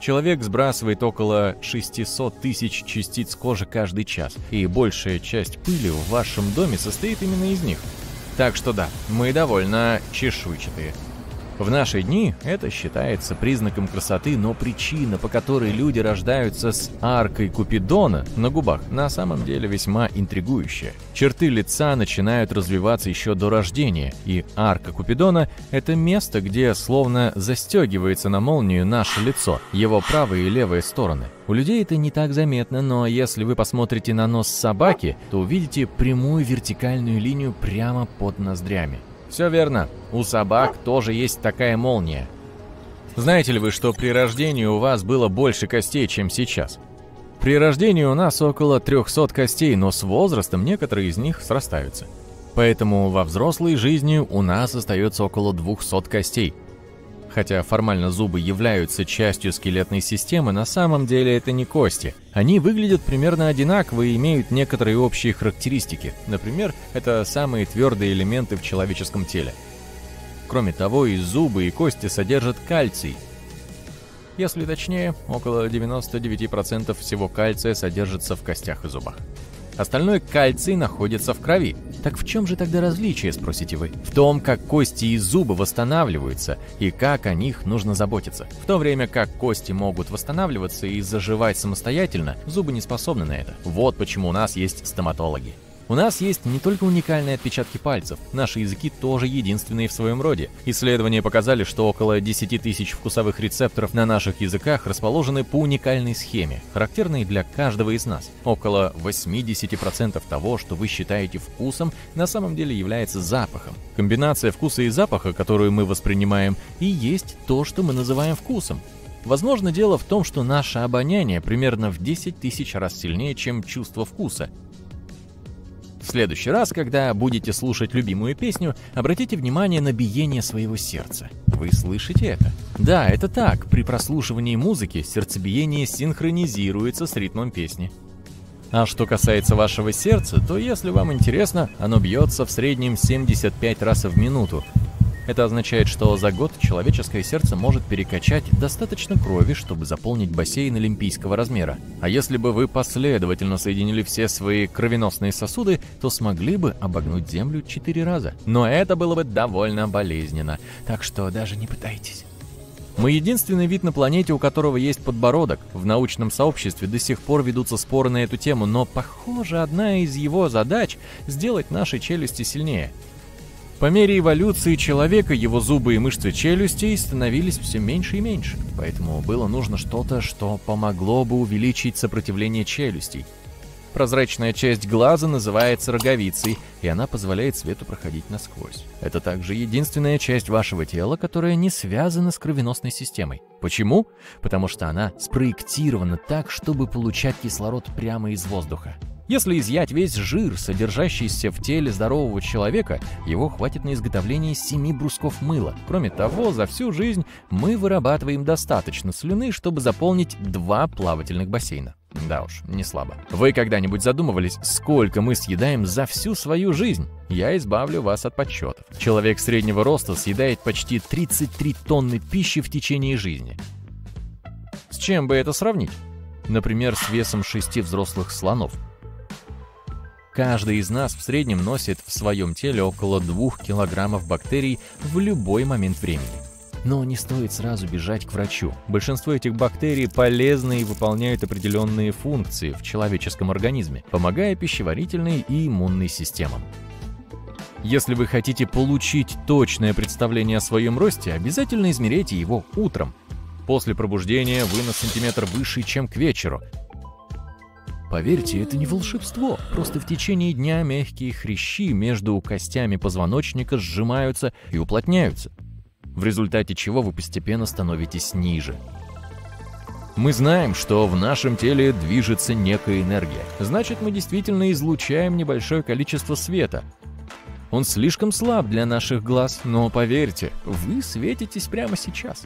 Человек сбрасывает около 600 тысяч частиц кожи каждый час, и большая часть пыли в вашем доме состоит именно из них. Так что да, мы довольно чешуйчатые. В наши дни это считается признаком красоты, но причина, по которой люди рождаются с аркой Купидона на губах, на самом деле весьма интригующая. Черты лица начинают развиваться еще до рождения, и арка Купидона — это место, где словно застегивается на молнию наше лицо, его правая и левая стороны. У людей это не так заметно, но если вы посмотрите на нос собаки, то увидите прямую вертикальную линию прямо под ноздрями. Все верно. У собак тоже есть такая молния. Знаете ли вы, что при рождении у вас было больше костей, чем сейчас? При рождении у нас около 300 костей, но с возрастом некоторые из них срастаются. Поэтому во взрослой жизни у нас остается около 200 костей – Хотя формально зубы являются частью скелетной системы, на самом деле это не кости. Они выглядят примерно одинаково и имеют некоторые общие характеристики. Например, это самые твердые элементы в человеческом теле. Кроме того, и зубы, и кости содержат кальций. Если точнее, около 99% всего кальция содержится в костях и зубах. Остальной кальций находится в крови. Так в чем же тогда различие, спросите вы? В том, как кости и зубы восстанавливаются и как о них нужно заботиться. В то время как кости могут восстанавливаться и заживать самостоятельно, зубы не способны на это. Вот почему у нас есть стоматологи. У нас есть не только уникальные отпечатки пальцев, наши языки тоже единственные в своем роде. Исследования показали, что около 10 тысяч вкусовых рецепторов на наших языках расположены по уникальной схеме, характерной для каждого из нас. Около 80% того, что вы считаете вкусом, на самом деле является запахом. Комбинация вкуса и запаха, которую мы воспринимаем, и есть то, что мы называем вкусом. Возможно, дело в том, что наше обоняние примерно в 10 тысяч раз сильнее, чем чувство вкуса. В следующий раз, когда будете слушать любимую песню, обратите внимание на биение своего сердца. Вы слышите это? Да, это так. При прослушивании музыки сердцебиение синхронизируется с ритмом песни. А что касается вашего сердца, то если вам интересно, оно бьется в среднем 75 раз в минуту, это означает, что за год человеческое сердце может перекачать достаточно крови, чтобы заполнить бассейн олимпийского размера. А если бы вы последовательно соединили все свои кровеносные сосуды, то смогли бы обогнуть Землю четыре раза. Но это было бы довольно болезненно, так что даже не пытайтесь. Мы единственный вид на планете, у которого есть подбородок. В научном сообществе до сих пор ведутся споры на эту тему, но, похоже, одна из его задач — сделать наши челюсти сильнее. По мере эволюции человека его зубы и мышцы челюстей становились все меньше и меньше, поэтому было нужно что-то, что помогло бы увеличить сопротивление челюстей. Прозрачная часть глаза называется роговицей, и она позволяет свету проходить насквозь. Это также единственная часть вашего тела, которая не связана с кровеносной системой. Почему? Потому что она спроектирована так, чтобы получать кислород прямо из воздуха. Если изъять весь жир, содержащийся в теле здорового человека, его хватит на изготовление 7 брусков мыла. Кроме того, за всю жизнь мы вырабатываем достаточно слюны, чтобы заполнить два плавательных бассейна. Да уж, не слабо. Вы когда-нибудь задумывались, сколько мы съедаем за всю свою жизнь? Я избавлю вас от подсчетов. Человек среднего роста съедает почти 33 тонны пищи в течение жизни. С чем бы это сравнить? Например, с весом шести взрослых слонов – Каждый из нас в среднем носит в своем теле около 2 килограммов бактерий в любой момент времени. Но не стоит сразу бежать к врачу. Большинство этих бактерий полезны и выполняют определенные функции в человеческом организме, помогая пищеварительной и иммунной системам. Если вы хотите получить точное представление о своем росте, обязательно измеряйте его утром. После пробуждения вы на сантиметр выше, чем к вечеру, Поверьте, это не волшебство. Просто в течение дня мягкие хрящи между костями позвоночника сжимаются и уплотняются, в результате чего вы постепенно становитесь ниже. Мы знаем, что в нашем теле движется некая энергия. Значит, мы действительно излучаем небольшое количество света. Он слишком слаб для наших глаз, но поверьте, вы светитесь прямо сейчас.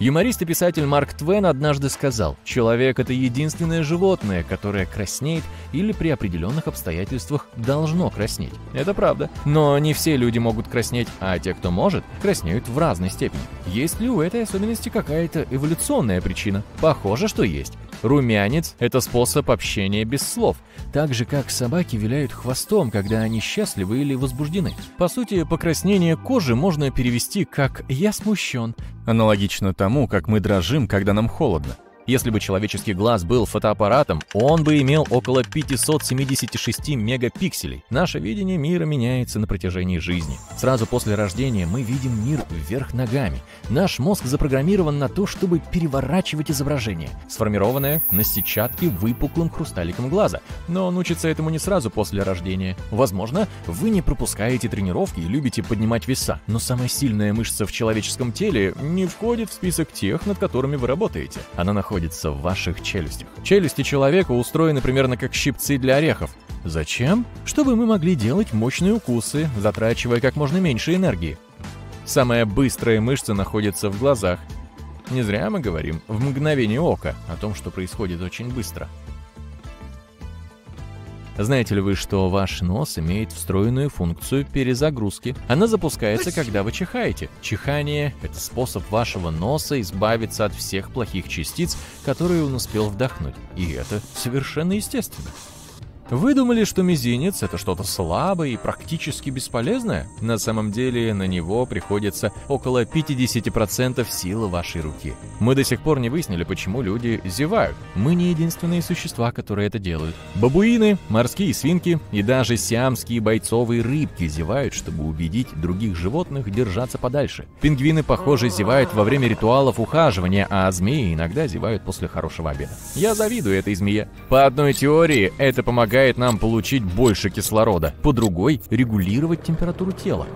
Юморист и писатель Марк Твен однажды сказал, «Человек — это единственное животное, которое краснеет или при определенных обстоятельствах должно краснеть». Это правда. Но не все люди могут краснеть, а те, кто может, краснеют в разной степени. Есть ли у этой особенности какая-то эволюционная причина? Похоже, что есть. Румянец – это способ общения без слов, так же, как собаки виляют хвостом, когда они счастливы или возбуждены. По сути, покраснение кожи можно перевести как «я смущен», аналогично тому, как мы дрожим, когда нам холодно. Если бы человеческий глаз был фотоаппаратом, он бы имел около 576 мегапикселей. Наше видение мира меняется на протяжении жизни. Сразу после рождения мы видим мир вверх ногами. Наш мозг запрограммирован на то, чтобы переворачивать изображение, сформированное на сетчатке выпуклым хрусталиком глаза. Но он учится этому не сразу после рождения. Возможно, вы не пропускаете тренировки и любите поднимать веса, но самая сильная мышца в человеческом теле не входит в список тех, над которыми вы работаете. Она находится находится в ваших челюстях. Челюсти человека устроены примерно как щипцы для орехов. Зачем? Чтобы мы могли делать мощные укусы, затрачивая как можно меньше энергии. Самая быстрая мышца находится в глазах. Не зря мы говорим в мгновение ока о том, что происходит очень быстро. Знаете ли вы, что ваш нос имеет встроенную функцию перезагрузки? Она запускается, когда вы чихаете. Чихание — это способ вашего носа избавиться от всех плохих частиц, которые он успел вдохнуть. И это совершенно естественно. Вы думали, что мизинец — это что-то слабое и практически бесполезное? На самом деле на него приходится около 50% силы вашей руки. Мы до сих пор не выяснили, почему люди зевают. Мы не единственные существа, которые это делают. Бабуины, морские свинки и даже сиамские бойцовые рыбки зевают, чтобы убедить других животных держаться подальше. Пингвины, похоже, зевают во время ритуалов ухаживания, а змеи иногда зевают после хорошего обеда. Я завидую этой змее. По одной теории, это помогает помогает нам получить больше кислорода, по другой — регулировать температуру тела.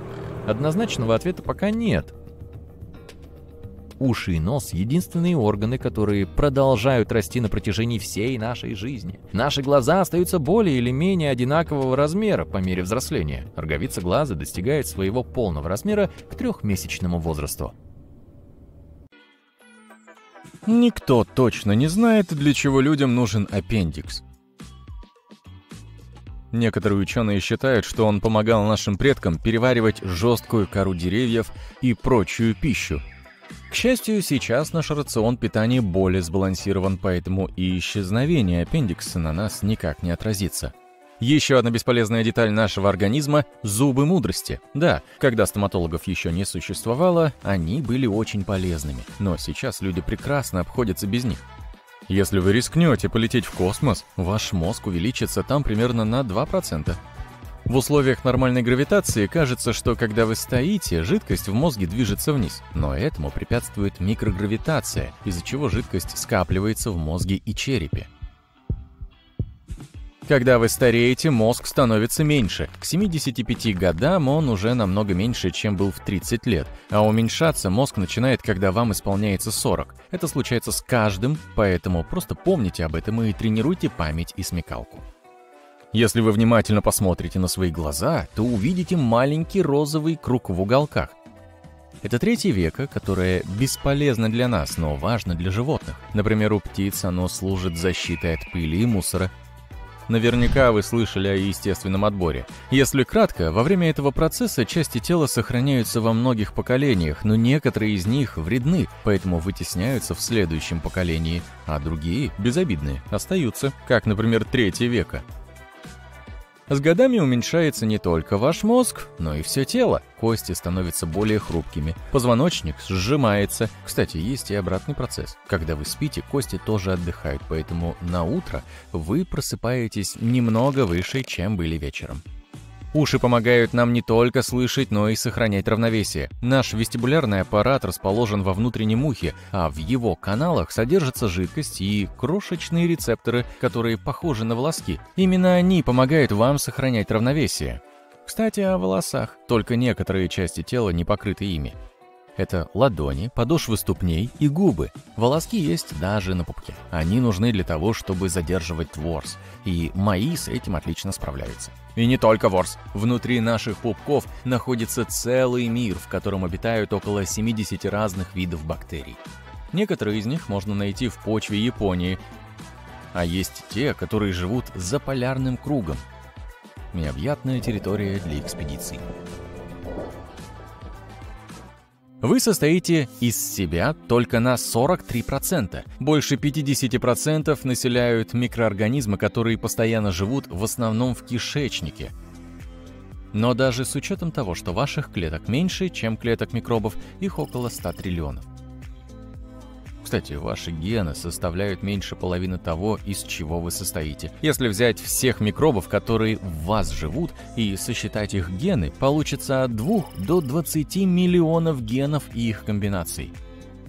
Однозначного ответа пока нет. Уши и нос — единственные органы, которые продолжают расти на протяжении всей нашей жизни. Наши глаза остаются более или менее одинакового размера по мере взросления. Роговица глаза достигает своего полного размера к трехмесячному возрасту. Никто точно не знает, для чего людям нужен аппендикс. Некоторые ученые считают, что он помогал нашим предкам переваривать жесткую кору деревьев и прочую пищу. К счастью, сейчас наш рацион питания более сбалансирован, поэтому и исчезновение аппендикса на нас никак не отразится. Еще одна бесполезная деталь нашего организма – зубы мудрости. Да, когда стоматологов еще не существовало, они были очень полезными, но сейчас люди прекрасно обходятся без них. Если вы рискнете полететь в космос, ваш мозг увеличится там примерно на 2%. В условиях нормальной гравитации кажется, что когда вы стоите, жидкость в мозге движется вниз. Но этому препятствует микрогравитация, из-за чего жидкость скапливается в мозге и черепе. Когда вы стареете, мозг становится меньше. К 75 годам он уже намного меньше, чем был в 30 лет. А уменьшаться мозг начинает, когда вам исполняется 40. Это случается с каждым, поэтому просто помните об этом и тренируйте память и смекалку. Если вы внимательно посмотрите на свои глаза, то увидите маленький розовый круг в уголках. Это третье веко, которое бесполезно для нас, но важно для животных. Например, у птиц оно служит защитой от пыли и мусора, Наверняка вы слышали о естественном отборе. Если кратко, во время этого процесса части тела сохраняются во многих поколениях, но некоторые из них вредны, поэтому вытесняются в следующем поколении, а другие, безобидные, остаются, как, например, третье века. С годами уменьшается не только ваш мозг, но и все тело. Кости становятся более хрупкими, позвоночник сжимается. Кстати, есть и обратный процесс. Когда вы спите, кости тоже отдыхают, поэтому на утро вы просыпаетесь немного выше, чем были вечером. Уши помогают нам не только слышать, но и сохранять равновесие. Наш вестибулярный аппарат расположен во внутреннем ухе, а в его каналах содержится жидкость и крошечные рецепторы, которые похожи на волоски. Именно они помогают вам сохранять равновесие. Кстати, о волосах. Только некоторые части тела не покрыты ими. Это ладони, подошвы ступней и губы. Волоски есть даже на пупке. Они нужны для того, чтобы задерживать ворс. И мои с этим отлично справляются. И не только ворс. Внутри наших пупков находится целый мир, в котором обитают около 70 разных видов бактерий. Некоторые из них можно найти в почве Японии, а есть те, которые живут за полярным кругом. Необъятная территория для экспедиций. Вы состоите из себя только на 43%. Больше 50% населяют микроорганизмы, которые постоянно живут в основном в кишечнике. Но даже с учетом того, что ваших клеток меньше, чем клеток микробов, их около 100 триллионов. Кстати, ваши гены составляют меньше половины того, из чего вы состоите. Если взять всех микробов, которые в вас живут, и сосчитать их гены, получится от 2 до 20 миллионов генов и их комбинаций.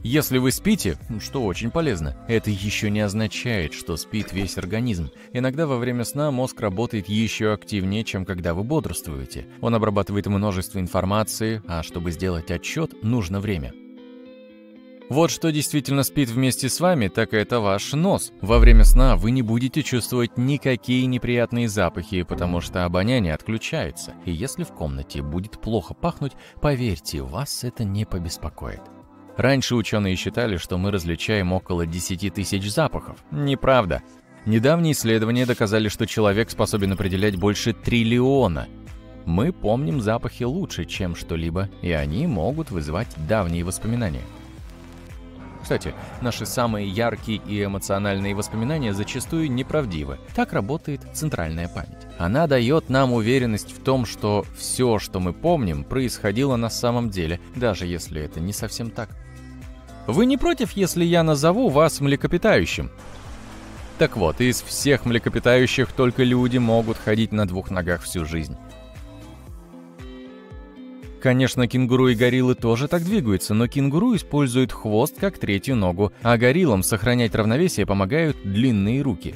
Если вы спите, что очень полезно, это еще не означает, что спит весь организм. Иногда во время сна мозг работает еще активнее, чем когда вы бодрствуете. Он обрабатывает множество информации, а чтобы сделать отчет, нужно время. Вот что действительно спит вместе с вами, так это ваш нос. Во время сна вы не будете чувствовать никакие неприятные запахи, потому что обоняние отключается. И если в комнате будет плохо пахнуть, поверьте, вас это не побеспокоит. Раньше ученые считали, что мы различаем около 10 тысяч запахов. Неправда. Недавние исследования доказали, что человек способен определять больше триллиона. Мы помним запахи лучше, чем что-либо, и они могут вызывать давние воспоминания. Кстати, наши самые яркие и эмоциональные воспоминания зачастую неправдивы. Так работает центральная память. Она дает нам уверенность в том, что все, что мы помним, происходило на самом деле, даже если это не совсем так. Вы не против, если я назову вас млекопитающим? Так вот, из всех млекопитающих только люди могут ходить на двух ногах всю жизнь. Конечно, кенгуру и гориллы тоже так двигаются, но кенгуру используют хвост как третью ногу, а гориллам сохранять равновесие помогают длинные руки.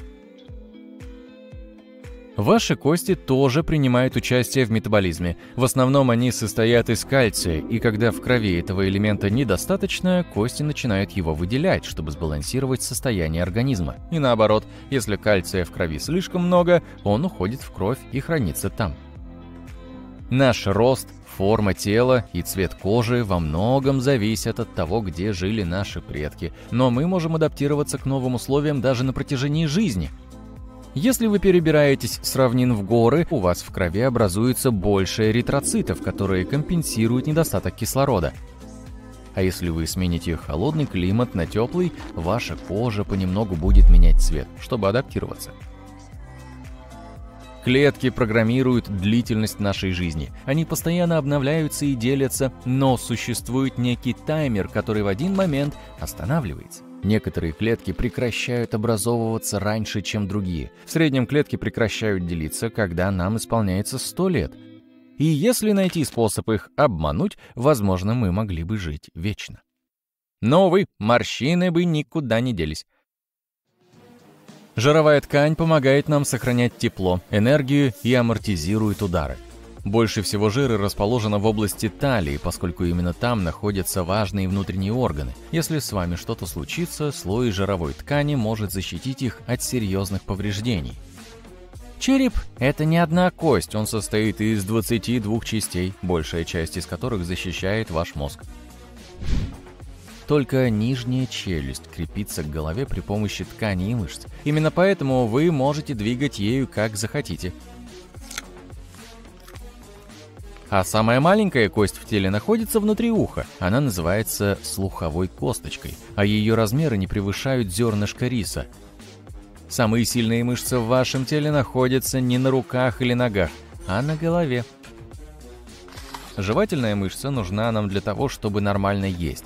Ваши кости тоже принимают участие в метаболизме. В основном они состоят из кальция, и когда в крови этого элемента недостаточно, кости начинают его выделять, чтобы сбалансировать состояние организма. И наоборот, если кальция в крови слишком много, он уходит в кровь и хранится там. Наш рост, форма тела и цвет кожи во многом зависят от того, где жили наши предки, но мы можем адаптироваться к новым условиям даже на протяжении жизни. Если вы перебираетесь с равнин в горы, у вас в крови образуется больше эритроцитов, которые компенсируют недостаток кислорода. А если вы смените холодный климат на теплый, ваша кожа понемногу будет менять цвет, чтобы адаптироваться. Клетки программируют длительность нашей жизни. Они постоянно обновляются и делятся, но существует некий таймер, который в один момент останавливается. Некоторые клетки прекращают образовываться раньше, чем другие. В среднем клетки прекращают делиться, когда нам исполняется 100 лет. И если найти способ их обмануть, возможно, мы могли бы жить вечно. Но, увы, морщины бы никуда не делись. Жировая ткань помогает нам сохранять тепло, энергию и амортизирует удары. Больше всего жира расположено в области талии, поскольку именно там находятся важные внутренние органы. Если с вами что-то случится, слой жировой ткани может защитить их от серьезных повреждений. Череп – это не одна кость, он состоит из 22 частей, большая часть из которых защищает ваш мозг. Только нижняя челюсть крепится к голове при помощи ткани и мышц. Именно поэтому вы можете двигать ею как захотите. А самая маленькая кость в теле находится внутри уха. Она называется слуховой косточкой, а ее размеры не превышают зернышко риса. Самые сильные мышцы в вашем теле находятся не на руках или ногах, а на голове. Жевательная мышца нужна нам для того, чтобы нормально есть.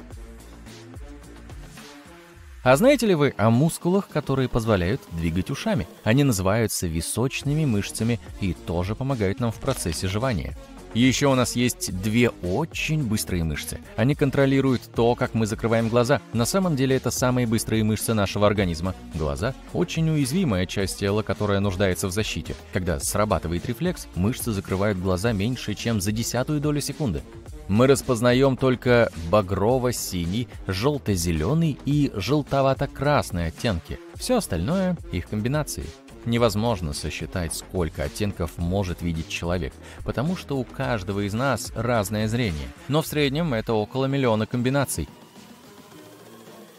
А знаете ли вы о мускулах, которые позволяют двигать ушами? Они называются височными мышцами и тоже помогают нам в процессе жевания. Еще у нас есть две очень быстрые мышцы. Они контролируют то, как мы закрываем глаза. На самом деле это самые быстрые мышцы нашего организма. Глаза – очень уязвимая часть тела, которая нуждается в защите. Когда срабатывает рефлекс, мышцы закрывают глаза меньше, чем за десятую долю секунды мы распознаем только багрово-синий, желто-зеленый и желтовато-красный оттенки. Все остальное — их комбинации. Невозможно сосчитать, сколько оттенков может видеть человек, потому что у каждого из нас разное зрение, но в среднем это около миллиона комбинаций.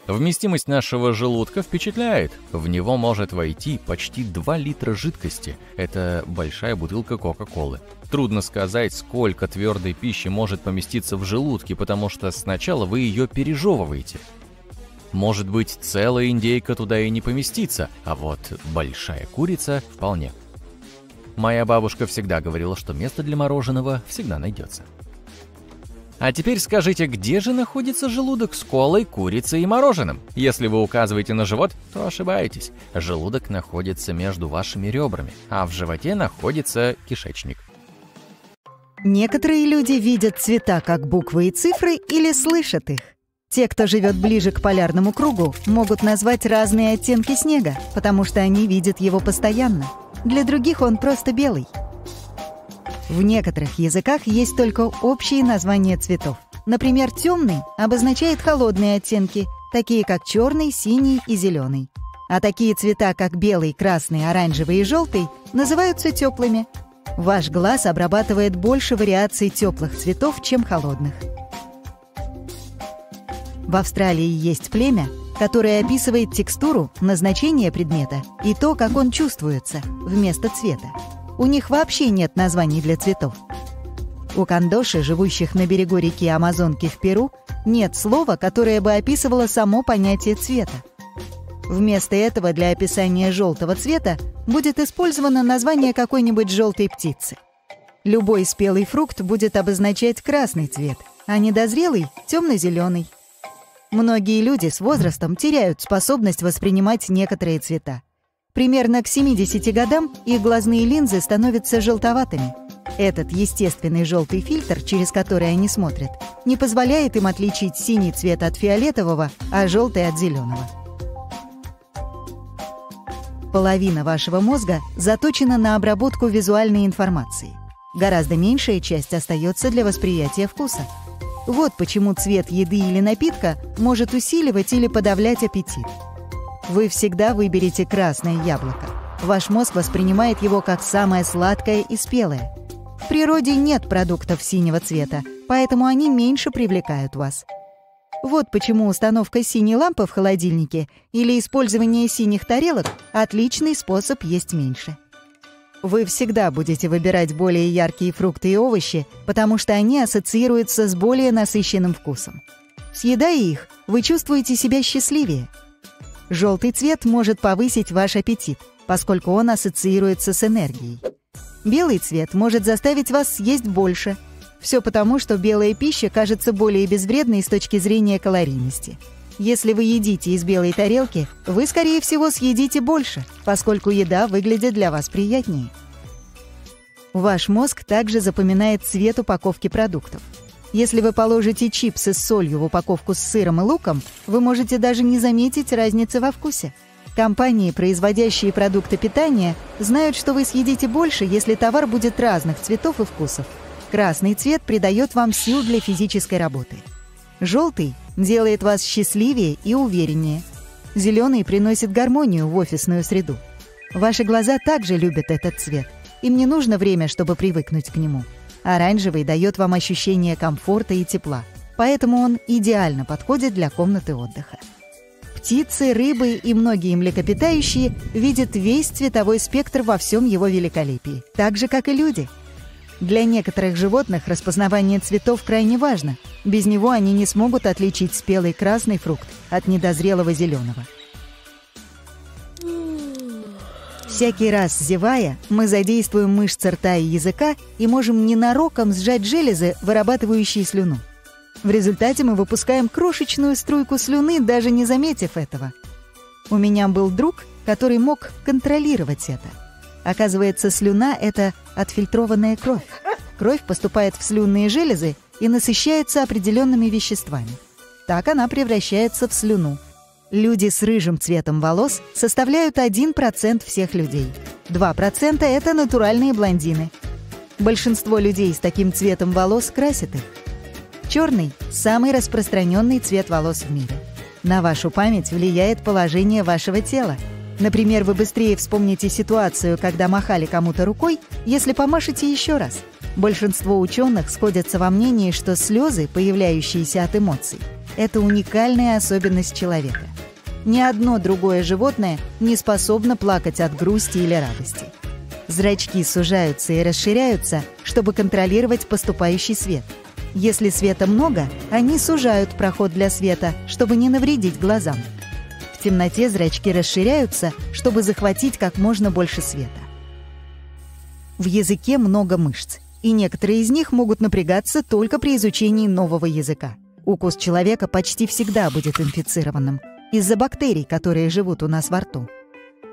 Вместимость нашего желудка впечатляет. В него может войти почти 2 литра жидкости. Это большая бутылка Кока-Колы. Трудно сказать, сколько твердой пищи может поместиться в желудке, потому что сначала вы ее пережевываете. Может быть, целая индейка туда и не поместится, а вот большая курица вполне. Моя бабушка всегда говорила, что место для мороженого всегда найдется. А теперь скажите, где же находится желудок с колой, курицей и мороженым? Если вы указываете на живот, то ошибаетесь. Желудок находится между вашими ребрами, а в животе находится кишечник. Некоторые люди видят цвета как буквы и цифры или слышат их. Те, кто живет ближе к полярному кругу, могут назвать разные оттенки снега, потому что они видят его постоянно. Для других он просто белый. В некоторых языках есть только общие названия цветов. Например, темный обозначает холодные оттенки, такие как черный, синий и зеленый. А такие цвета, как белый, красный, оранжевый и желтый, называются теплыми. Ваш глаз обрабатывает больше вариаций теплых цветов, чем холодных. В Австралии есть племя, которое описывает текстуру, назначение предмета и то, как он чувствуется, вместо цвета. У них вообще нет названий для цветов. У кандоши, живущих на берегу реки Амазонки в Перу, нет слова, которое бы описывало само понятие цвета. Вместо этого для описания желтого цвета будет использовано название какой-нибудь желтой птицы. Любой спелый фрукт будет обозначать красный цвет, а недозрелый — темно-зеленый. Многие люди с возрастом теряют способность воспринимать некоторые цвета. Примерно к 70 годам их глазные линзы становятся желтоватыми. Этот естественный желтый фильтр, через который они смотрят, не позволяет им отличить синий цвет от фиолетового, а желтый от зеленого. Половина вашего мозга заточена на обработку визуальной информации. Гораздо меньшая часть остается для восприятия вкуса. Вот почему цвет еды или напитка может усиливать или подавлять аппетит. Вы всегда выберете красное яблоко. Ваш мозг воспринимает его как самое сладкое и спелое. В природе нет продуктов синего цвета, поэтому они меньше привлекают вас. Вот почему установка синей лампы в холодильнике или использование синих тарелок – отличный способ есть меньше. Вы всегда будете выбирать более яркие фрукты и овощи, потому что они ассоциируются с более насыщенным вкусом. Съедая их, вы чувствуете себя счастливее – Желтый цвет может повысить ваш аппетит, поскольку он ассоциируется с энергией. Белый цвет может заставить вас съесть больше. Все потому, что белая пища кажется более безвредной с точки зрения калорийности. Если вы едите из белой тарелки, вы, скорее всего, съедите больше, поскольку еда выглядит для вас приятнее. Ваш мозг также запоминает цвет упаковки продуктов. Если вы положите чипсы с солью в упаковку с сыром и луком, вы можете даже не заметить разницы во вкусе. Компании, производящие продукты питания, знают, что вы съедите больше, если товар будет разных цветов и вкусов. Красный цвет придает вам сил для физической работы. Желтый делает вас счастливее и увереннее. Зеленый приносит гармонию в офисную среду. Ваши глаза также любят этот цвет. Им не нужно время, чтобы привыкнуть к нему. Оранжевый дает вам ощущение комфорта и тепла, поэтому он идеально подходит для комнаты отдыха. Птицы, рыбы и многие млекопитающие видят весь цветовой спектр во всем его великолепии, так же, как и люди. Для некоторых животных распознавание цветов крайне важно. Без него они не смогут отличить спелый красный фрукт от недозрелого зеленого. Всякий раз зевая, мы задействуем мышцы рта и языка и можем ненароком сжать железы, вырабатывающие слюну. В результате мы выпускаем крошечную струйку слюны, даже не заметив этого. У меня был друг, который мог контролировать это. Оказывается, слюна — это отфильтрованная кровь. Кровь поступает в слюнные железы и насыщается определенными веществами. Так она превращается в слюну — Люди с рыжим цветом волос составляют 1% всех людей. 2% — это натуральные блондины. Большинство людей с таким цветом волос красят их. Черный — самый распространенный цвет волос в мире. На вашу память влияет положение вашего тела. Например, вы быстрее вспомните ситуацию, когда махали кому-то рукой, если помашете еще раз. Большинство ученых сходятся во мнении, что слезы, появляющиеся от эмоций, Это уникальная особенность человека. Ни одно другое животное не способно плакать от грусти или радости. Зрачки сужаются и расширяются, чтобы контролировать поступающий свет. Если света много, они сужают проход для света, чтобы не навредить глазам. В темноте зрачки расширяются, чтобы захватить как можно больше света. В языке много мышц, и некоторые из них могут напрягаться только при изучении нового языка. Укус человека почти всегда будет инфицированным из-за бактерий, которые живут у нас во рту.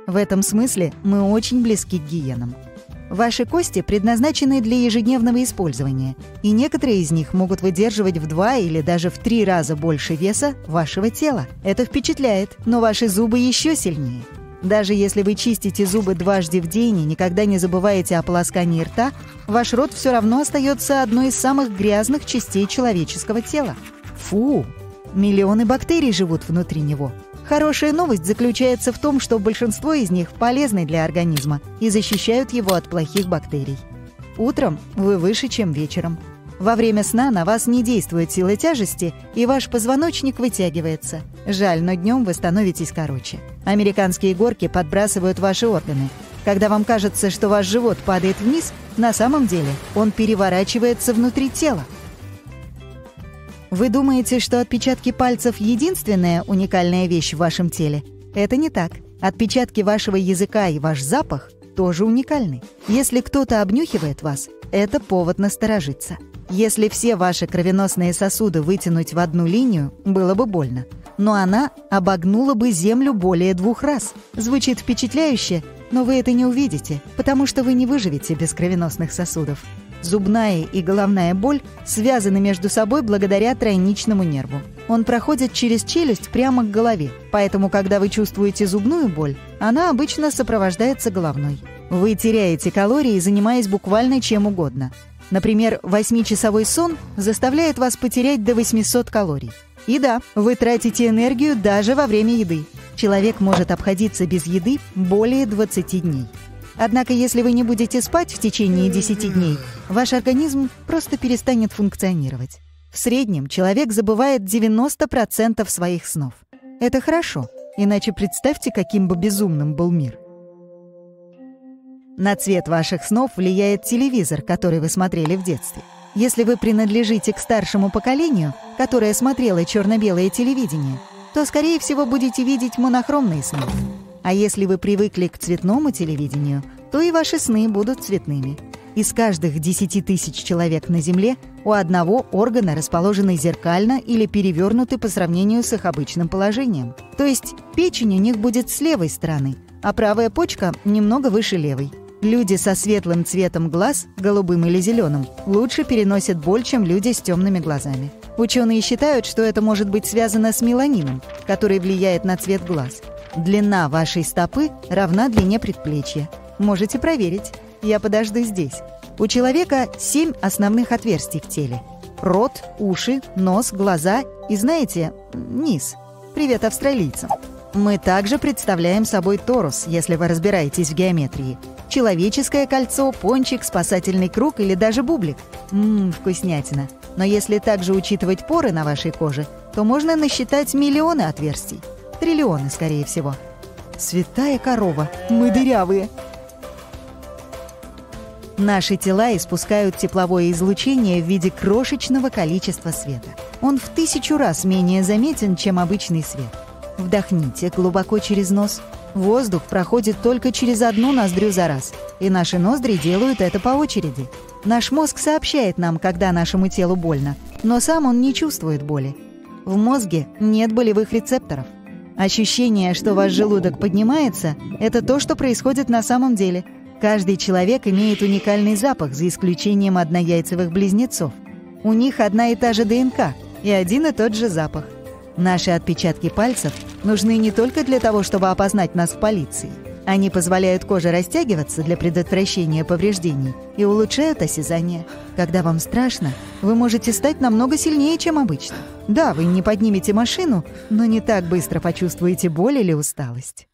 В этом смысле мы очень близки к гиенам. Ваши кости предназначены для ежедневного использования, и некоторые из них могут выдерживать в два или даже в три раза больше веса вашего тела. Это впечатляет, но ваши зубы еще сильнее. Даже если вы чистите зубы дважды в день и никогда не забываете о полоскании рта, ваш рот все равно остается одной из самых грязных частей человеческого тела. Фу! Миллионы бактерий живут внутри него. Хорошая новость заключается в том, что большинство из них полезны для организма и защищают его от плохих бактерий. Утром вы выше, чем вечером. Во время сна на вас не действует сила тяжести, и ваш позвоночник вытягивается. Жаль, но днем вы становитесь короче. Американские горки подбрасывают ваши органы. Когда вам кажется, что ваш живот падает вниз, на самом деле он переворачивается внутри тела. Вы думаете, что отпечатки пальцев — единственная уникальная вещь в вашем теле? Это не так. Отпечатки вашего языка и ваш запах тоже уникальны. Если кто-то обнюхивает вас, это повод насторожиться. Если все ваши кровеносные сосуды вытянуть в одну линию, было бы больно. Но она обогнула бы Землю более двух раз. Звучит впечатляюще, но вы это не увидите, потому что вы не выживете без кровеносных сосудов. Зубная и головная боль связаны между собой благодаря тройничному нерву. Он проходит через челюсть прямо к голове, поэтому, когда вы чувствуете зубную боль, она обычно сопровождается головной. Вы теряете калории, занимаясь буквально чем угодно. Например, 8-часовой сон заставляет вас потерять до 800 калорий. И да, вы тратите энергию даже во время еды. Человек может обходиться без еды более 20 дней. Однако, если вы не будете спать в течение 10 дней, ваш организм просто перестанет функционировать. В среднем человек забывает 90% своих снов. Это хорошо, иначе представьте, каким бы безумным был мир. На цвет ваших снов влияет телевизор, который вы смотрели в детстве. Если вы принадлежите к старшему поколению, которое смотрело черно-белое телевидение, то, скорее всего, будете видеть монохромные сны. А если вы привыкли к цветному телевидению, то и ваши сны будут цветными. Из каждых 10 тысяч человек на Земле у одного органа расположены зеркально или перевернуты по сравнению с их обычным положением. То есть печень у них будет с левой стороны, а правая почка немного выше левой. Люди со светлым цветом глаз, голубым или зеленым, лучше переносят боль, чем люди с темными глазами. Ученые считают, что это может быть связано с меланином, который влияет на цвет глаз – Длина вашей стопы равна длине предплечья. Можете проверить. Я подожду здесь. У человека семь основных отверстий в теле. Рот, уши, нос, глаза и, знаете, низ. Привет австралийцам. Мы также представляем собой торус, если вы разбираетесь в геометрии. Человеческое кольцо, пончик, спасательный круг или даже бублик. Ммм, вкуснятина. Но если также учитывать поры на вашей коже, то можно насчитать миллионы отверстий. Триллионы, скорее всего. Святая корова, мы дырявые. Наши тела испускают тепловое излучение в виде крошечного количества света. Он в тысячу раз менее заметен, чем обычный свет. Вдохните глубоко через нос. Воздух проходит только через одну ноздрю за раз, и наши ноздри делают это по очереди. Наш мозг сообщает нам, когда нашему телу больно, но сам он не чувствует боли. В мозге нет болевых рецепторов. Ощущение, что ваш желудок поднимается, это то, что происходит на самом деле. Каждый человек имеет уникальный запах, за исключением однояйцевых близнецов. У них одна и та же ДНК и один и тот же запах. Наши отпечатки пальцев нужны не только для того, чтобы опознать нас в полиции. Они позволяют коже растягиваться для предотвращения повреждений и улучшают осязание. Когда вам страшно, вы можете стать намного сильнее, чем обычно. Да, вы не поднимете машину, но не так быстро почувствуете боль или усталость.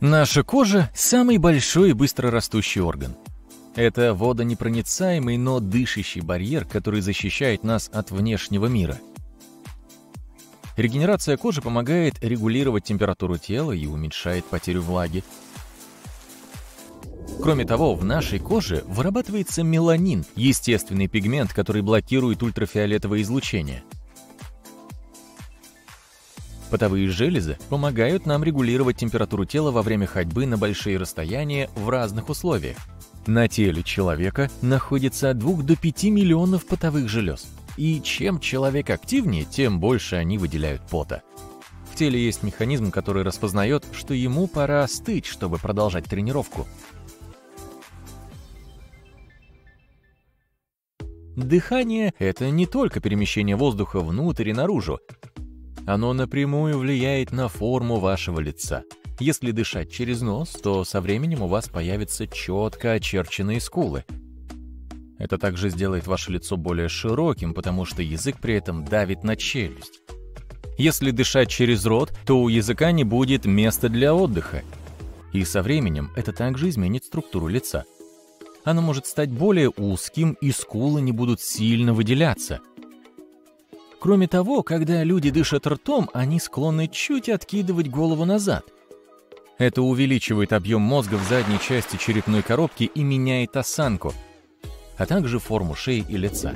Наша кожа – самый большой и быстро растущий орган. Это водонепроницаемый, но дышащий барьер, который защищает нас от внешнего мира. Регенерация кожи помогает регулировать температуру тела и уменьшает потерю влаги. Кроме того, в нашей коже вырабатывается меланин, естественный пигмент, который блокирует ультрафиолетовое излучение. Потовые железы помогают нам регулировать температуру тела во время ходьбы на большие расстояния в разных условиях. На теле человека находится от 2 до 5 миллионов потовых желез. И чем человек активнее, тем больше они выделяют пота. В теле есть механизм, который распознает, что ему пора остыть, чтобы продолжать тренировку. Дыхание — это не только перемещение воздуха внутрь и наружу. Оно напрямую влияет на форму вашего лица. Если дышать через нос, то со временем у вас появятся четко очерченные скулы. Это также сделает ваше лицо более широким, потому что язык при этом давит на челюсть. Если дышать через рот, то у языка не будет места для отдыха. И со временем это также изменит структуру лица – оно может стать более узким, и скулы не будут сильно выделяться. Кроме того, когда люди дышат ртом, они склонны чуть откидывать голову назад. Это увеличивает объем мозга в задней части черепной коробки и меняет осанку, а также форму шеи и лица.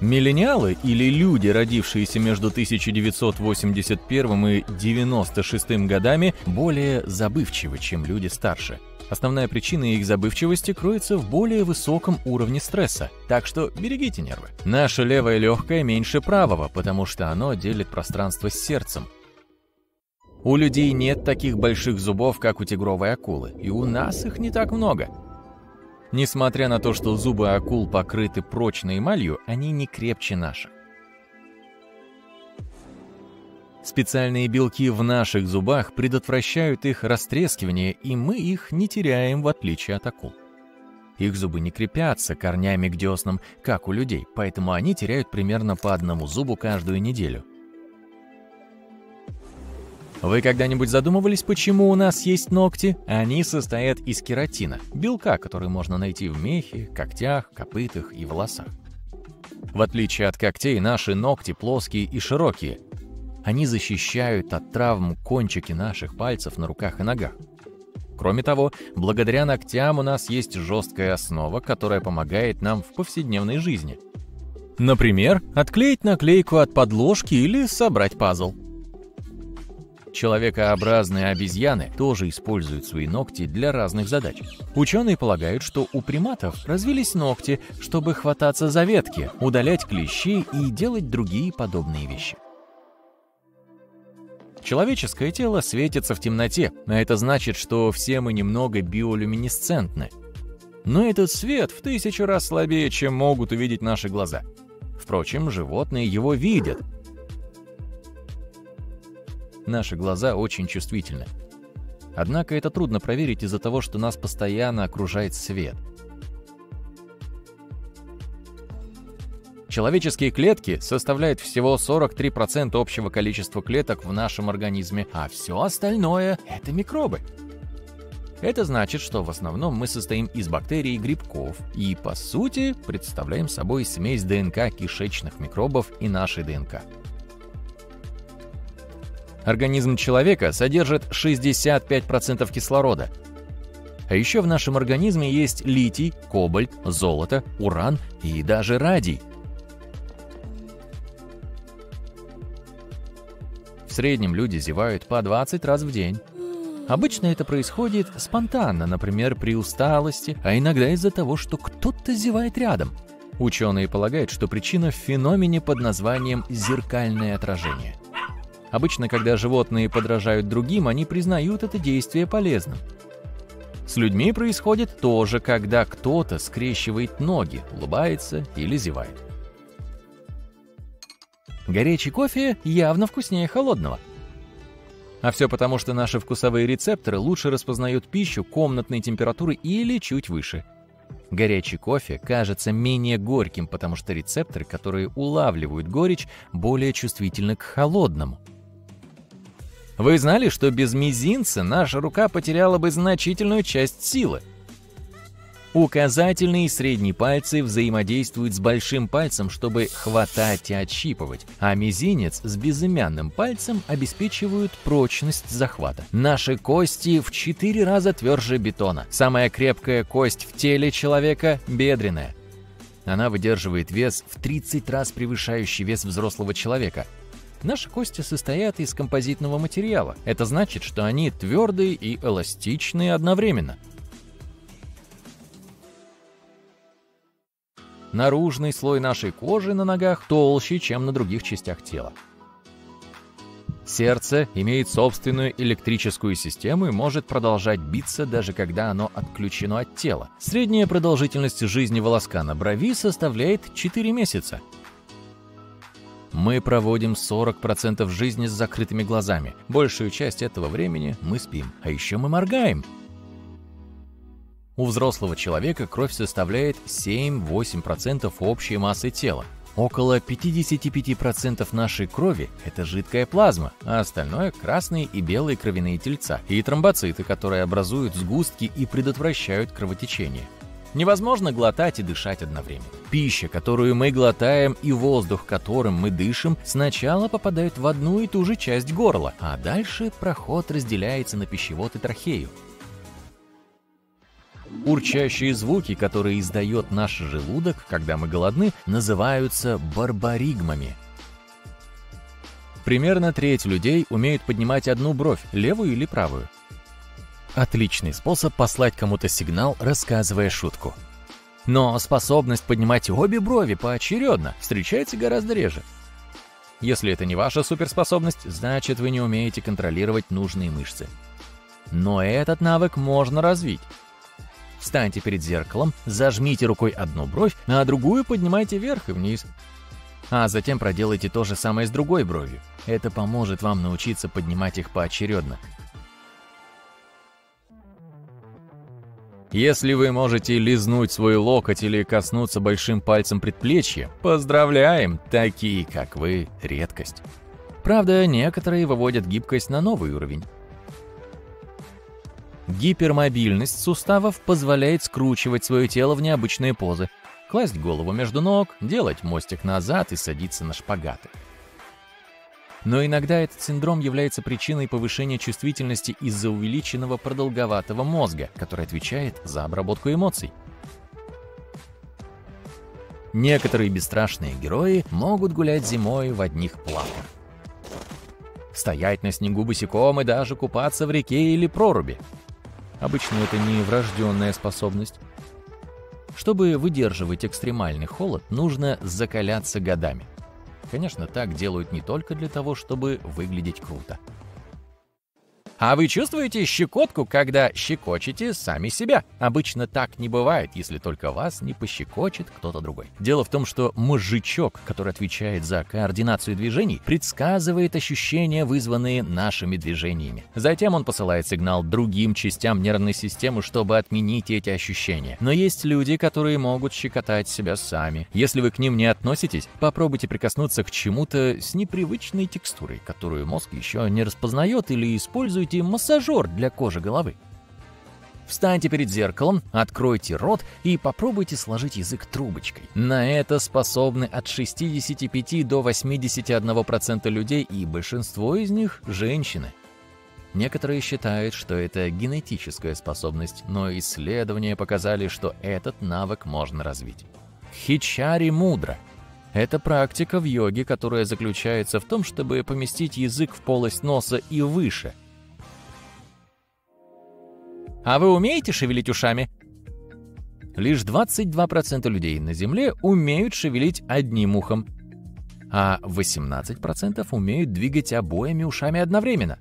Миллениалы или люди, родившиеся между 1981 и 96 годами, более забывчивы, чем люди старше – Основная причина их забывчивости кроется в более высоком уровне стресса, так что берегите нервы. Наше левое легкое меньше правого, потому что оно делит пространство с сердцем. У людей нет таких больших зубов, как у тигровой акулы, и у нас их не так много. Несмотря на то, что зубы акул покрыты прочной эмалью, они не крепче наших. Специальные белки в наших зубах предотвращают их растрескивание, и мы их не теряем в отличие от акул. Их зубы не крепятся корнями к деснам, как у людей, поэтому они теряют примерно по одному зубу каждую неделю. Вы когда-нибудь задумывались, почему у нас есть ногти? Они состоят из кератина, белка, который можно найти в мехе, когтях, копытах и волосах. В отличие от когтей, наши ногти плоские и широкие, они защищают от травм кончики наших пальцев на руках и ногах. Кроме того, благодаря ногтям у нас есть жесткая основа, которая помогает нам в повседневной жизни. Например, отклеить наклейку от подложки или собрать пазл. Человекообразные обезьяны тоже используют свои ногти для разных задач. Ученые полагают, что у приматов развились ногти, чтобы хвататься за ветки, удалять клещи и делать другие подобные вещи. Человеческое тело светится в темноте, а это значит, что все мы немного биолюминесцентны. Но этот свет в тысячу раз слабее, чем могут увидеть наши глаза. Впрочем, животные его видят. Наши глаза очень чувствительны. Однако это трудно проверить из-за того, что нас постоянно окружает свет – Человеческие клетки составляют всего 43% общего количества клеток в нашем организме, а все остальное — это микробы. Это значит, что в основном мы состоим из бактерий и грибков, и, по сути, представляем собой смесь ДНК кишечных микробов и нашей ДНК. Организм человека содержит 65% кислорода. А еще в нашем организме есть литий, кобальт, золото, уран и даже радий. В среднем люди зевают по 20 раз в день. Обычно это происходит спонтанно, например, при усталости, а иногда из-за того, что кто-то зевает рядом. Ученые полагают, что причина в феномене под названием «зеркальное отражение». Обычно, когда животные подражают другим, они признают это действие полезным. С людьми происходит то же, когда кто-то скрещивает ноги, улыбается или зевает. Горячий кофе явно вкуснее холодного. А все потому, что наши вкусовые рецепторы лучше распознают пищу комнатной температуры или чуть выше. Горячий кофе кажется менее горьким, потому что рецепторы, которые улавливают горечь, более чувствительны к холодному. Вы знали, что без мизинца наша рука потеряла бы значительную часть силы? Указательный и средний пальцы взаимодействуют с большим пальцем, чтобы хватать и отщипывать, а мизинец с безымянным пальцем обеспечивают прочность захвата. Наши кости в 4 раза тверже бетона. Самая крепкая кость в теле человека – бедренная. Она выдерживает вес в 30 раз превышающий вес взрослого человека. Наши кости состоят из композитного материала. Это значит, что они твердые и эластичные одновременно – Наружный слой нашей кожи на ногах толще, чем на других частях тела. Сердце имеет собственную электрическую систему и может продолжать биться, даже когда оно отключено от тела. Средняя продолжительность жизни волоска на брови составляет 4 месяца. Мы проводим 40% жизни с закрытыми глазами. Большую часть этого времени мы спим, а еще мы моргаем – у взрослого человека кровь составляет 7-8% общей массы тела. Около 55% нашей крови – это жидкая плазма, а остальное – красные и белые кровяные тельца и тромбоциты, которые образуют сгустки и предотвращают кровотечение. Невозможно глотать и дышать одновременно. Пища, которую мы глотаем, и воздух, которым мы дышим, сначала попадают в одну и ту же часть горла, а дальше проход разделяется на пищевод и трахею. Урчащие звуки, которые издает наш желудок, когда мы голодны, называются барбаригмами. Примерно треть людей умеют поднимать одну бровь, левую или правую. Отличный способ послать кому-то сигнал, рассказывая шутку. Но способность поднимать обе брови поочередно встречается гораздо реже. Если это не ваша суперспособность, значит вы не умеете контролировать нужные мышцы. Но этот навык можно развить. Встаньте перед зеркалом, зажмите рукой одну бровь, а другую поднимайте вверх и вниз. А затем проделайте то же самое с другой бровью. Это поможет вам научиться поднимать их поочередно. Если вы можете лизнуть свой локоть или коснуться большим пальцем предплечья, поздравляем, такие как вы – редкость. Правда, некоторые выводят гибкость на новый уровень. Гипермобильность суставов позволяет скручивать свое тело в необычные позы, класть голову между ног, делать мостик назад и садиться на шпагаты. Но иногда этот синдром является причиной повышения чувствительности из-за увеличенного продолговатого мозга, который отвечает за обработку эмоций. Некоторые бесстрашные герои могут гулять зимой в одних плавках. Стоять на снегу босиком и даже купаться в реке или проруби – Обычно это не врожденная способность. Чтобы выдерживать экстремальный холод, нужно закаляться годами. Конечно, так делают не только для того, чтобы выглядеть круто. А вы чувствуете щекотку, когда щекочете сами себя? Обычно так не бывает, если только вас не пощекочет кто-то другой. Дело в том, что мозжечок, который отвечает за координацию движений, предсказывает ощущения, вызванные нашими движениями. Затем он посылает сигнал другим частям нервной системы, чтобы отменить эти ощущения. Но есть люди, которые могут щекотать себя сами. Если вы к ним не относитесь, попробуйте прикоснуться к чему-то с непривычной текстурой, которую мозг еще не распознает или использует используйте массажер для кожи головы. Встаньте перед зеркалом, откройте рот и попробуйте сложить язык трубочкой. На это способны от 65 до 81% людей, и большинство из них – женщины. Некоторые считают, что это генетическая способность, но исследования показали, что этот навык можно развить. Хичари мудро. Это практика в йоге, которая заключается в том, чтобы поместить язык в полость носа и выше – а вы умеете шевелить ушами? Лишь 22% людей на Земле умеют шевелить одним ухом, а 18% умеют двигать обоими ушами одновременно.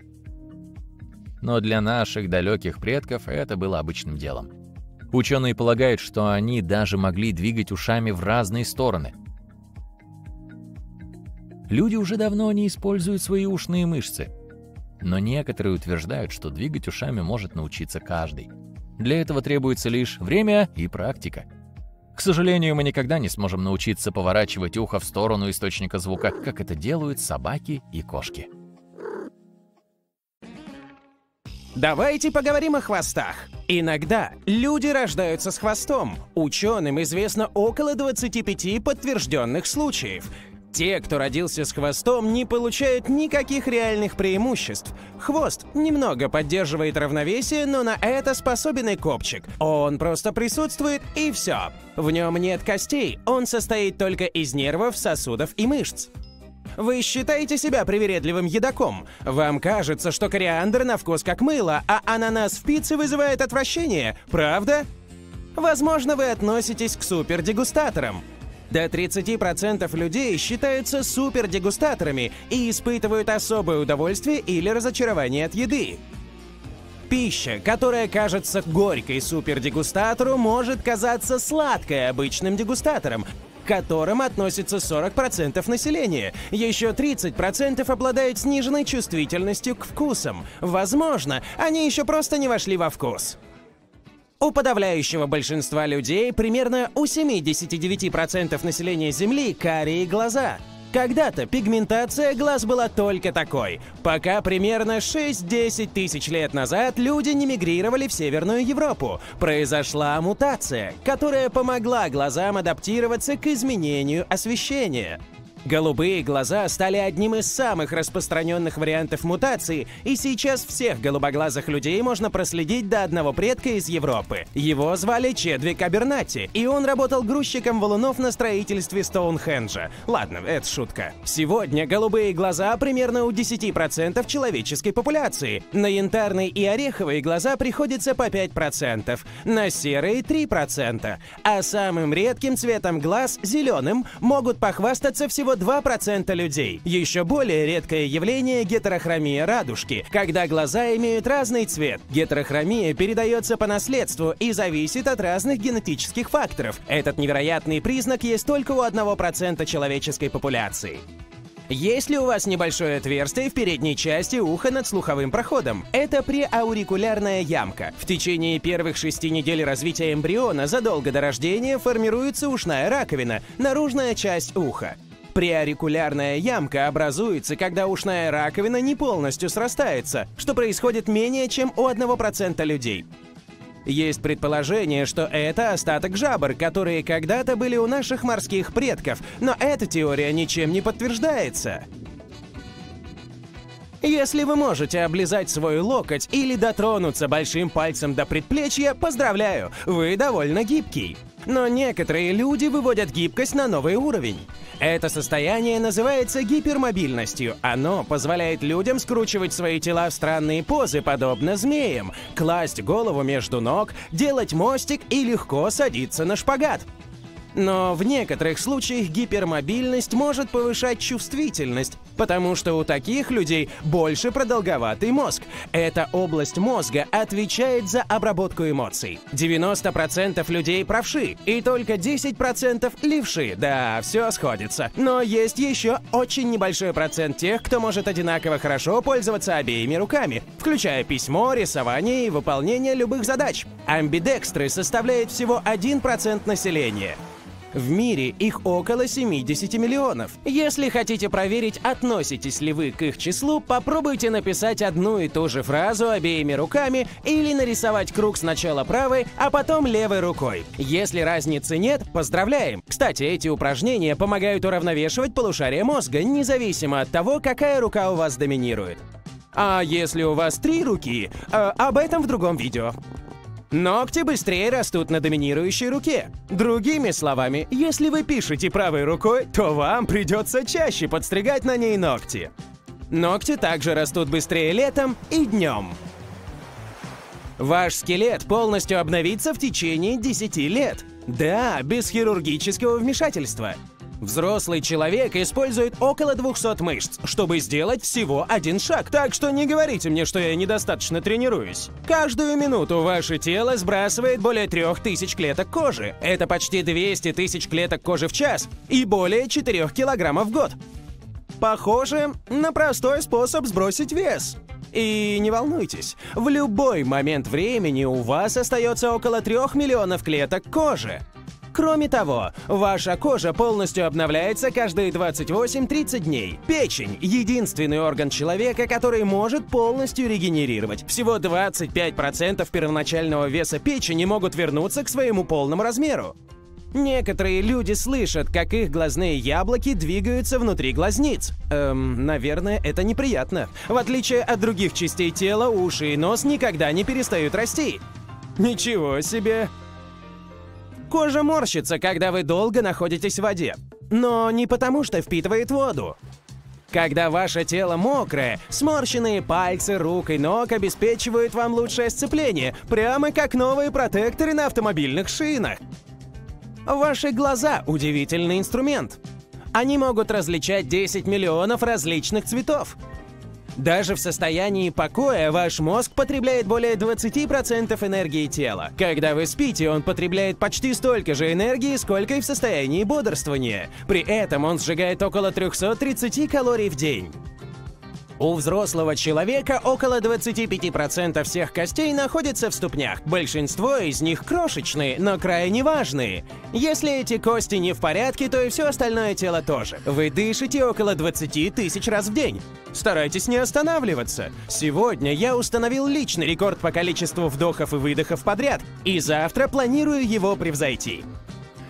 Но для наших далеких предков это было обычным делом. Ученые полагают, что они даже могли двигать ушами в разные стороны. Люди уже давно не используют свои ушные мышцы – но некоторые утверждают, что двигать ушами может научиться каждый. Для этого требуется лишь время и практика. К сожалению, мы никогда не сможем научиться поворачивать ухо в сторону источника звука, как это делают собаки и кошки. Давайте поговорим о хвостах. Иногда люди рождаются с хвостом. Ученым известно около 25 подтвержденных случаев. Те, кто родился с хвостом, не получают никаких реальных преимуществ. Хвост немного поддерживает равновесие, но на это способен и копчик. Он просто присутствует и все. В нем нет костей, он состоит только из нервов, сосудов и мышц. Вы считаете себя привередливым едоком? Вам кажется, что кориандр на вкус как мыло, а ананас в пицце вызывает отвращение, правда? Возможно, вы относитесь к супердегустаторам. До 30% людей считаются супердегустаторами и испытывают особое удовольствие или разочарование от еды. Пища, которая кажется горькой супердегустатору, может казаться сладкой обычным дегустаторам, к которым относится 40% населения. Еще 30% обладают сниженной чувствительностью к вкусам. Возможно, они еще просто не вошли во вкус. У подавляющего большинства людей, примерно у 79% населения Земли, карие глаза. Когда-то пигментация глаз была только такой, пока примерно 6-10 тысяч лет назад люди не мигрировали в Северную Европу. Произошла мутация, которая помогла глазам адаптироваться к изменению освещения. Голубые глаза стали одним из самых распространенных вариантов мутации, и сейчас всех голубоглазых людей можно проследить до одного предка из Европы. Его звали Чедвик Абернати, и он работал грузчиком валунов на строительстве Стоунхенджа. Ладно, это шутка. Сегодня голубые глаза примерно у 10% человеческой популяции. На янтарные и ореховые глаза приходится по 5%, на серые 3%, а самым редким цветом глаз, зеленым, могут похвастаться всего 2% людей. Еще более редкое явление – гетерохромия радужки, когда глаза имеют разный цвет. Гетерохромия передается по наследству и зависит от разных генетических факторов. Этот невероятный признак есть только у 1% человеческой популяции. Есть ли у вас небольшое отверстие в передней части уха над слуховым проходом? Это преаурикулярная ямка. В течение первых шести недель развития эмбриона задолго до рождения формируется ушная раковина, наружная часть уха. Преаурикулярная ямка образуется, когда ушная раковина не полностью срастается, что происходит менее чем у 1% людей. Есть предположение, что это остаток жабр, которые когда-то были у наших морских предков, но эта теория ничем не подтверждается. Если вы можете облизать свой локоть или дотронуться большим пальцем до предплечья, поздравляю, вы довольно гибкий. Но некоторые люди выводят гибкость на новый уровень. Это состояние называется гипермобильностью. Оно позволяет людям скручивать свои тела в странные позы, подобно змеям, класть голову между ног, делать мостик и легко садиться на шпагат. Но в некоторых случаях гипермобильность может повышать чувствительность, потому что у таких людей больше продолговатый мозг. Эта область мозга отвечает за обработку эмоций. 90% людей правши, и только 10% левши. Да, все сходится. Но есть еще очень небольшой процент тех, кто может одинаково хорошо пользоваться обеими руками, включая письмо, рисование и выполнение любых задач. Амбидекстры составляют всего 1% населения. В мире их около 70 миллионов. Если хотите проверить, относитесь ли вы к их числу, попробуйте написать одну и ту же фразу обеими руками или нарисовать круг сначала правой, а потом левой рукой. Если разницы нет, поздравляем. Кстати, эти упражнения помогают уравновешивать полушарие мозга, независимо от того, какая рука у вас доминирует. А если у вас три руки, э, об этом в другом видео. Ногти быстрее растут на доминирующей руке. Другими словами, если вы пишете правой рукой, то вам придется чаще подстригать на ней ногти. Ногти также растут быстрее летом и днем. Ваш скелет полностью обновится в течение 10 лет. Да, без хирургического вмешательства. Взрослый человек использует около 200 мышц, чтобы сделать всего один шаг. Так что не говорите мне, что я недостаточно тренируюсь. Каждую минуту ваше тело сбрасывает более 3000 клеток кожи. Это почти 200 тысяч клеток кожи в час и более 4 килограммов в год. Похоже на простой способ сбросить вес. И не волнуйтесь, в любой момент времени у вас остается около 3 миллионов клеток кожи. Кроме того, ваша кожа полностью обновляется каждые 28-30 дней. Печень – единственный орган человека, который может полностью регенерировать. Всего 25% первоначального веса печени могут вернуться к своему полному размеру. Некоторые люди слышат, как их глазные яблоки двигаются внутри глазниц. Эм, наверное, это неприятно. В отличие от других частей тела, уши и нос никогда не перестают расти. Ничего себе! Кожа морщится, когда вы долго находитесь в воде. Но не потому, что впитывает воду. Когда ваше тело мокрое, сморщенные пальцы рук и ног обеспечивают вам лучшее сцепление, прямо как новые протекторы на автомобильных шинах. Ваши глаза – удивительный инструмент. Они могут различать 10 миллионов различных цветов. Даже в состоянии покоя ваш мозг потребляет более 20% энергии тела. Когда вы спите, он потребляет почти столько же энергии, сколько и в состоянии бодрствования. При этом он сжигает около 330 калорий в день. У взрослого человека около 25% всех костей находятся в ступнях. Большинство из них крошечные, но крайне важные. Если эти кости не в порядке, то и все остальное тело тоже. Вы дышите около 20 тысяч раз в день. Старайтесь не останавливаться. Сегодня я установил личный рекорд по количеству вдохов и выдохов подряд, и завтра планирую его превзойти.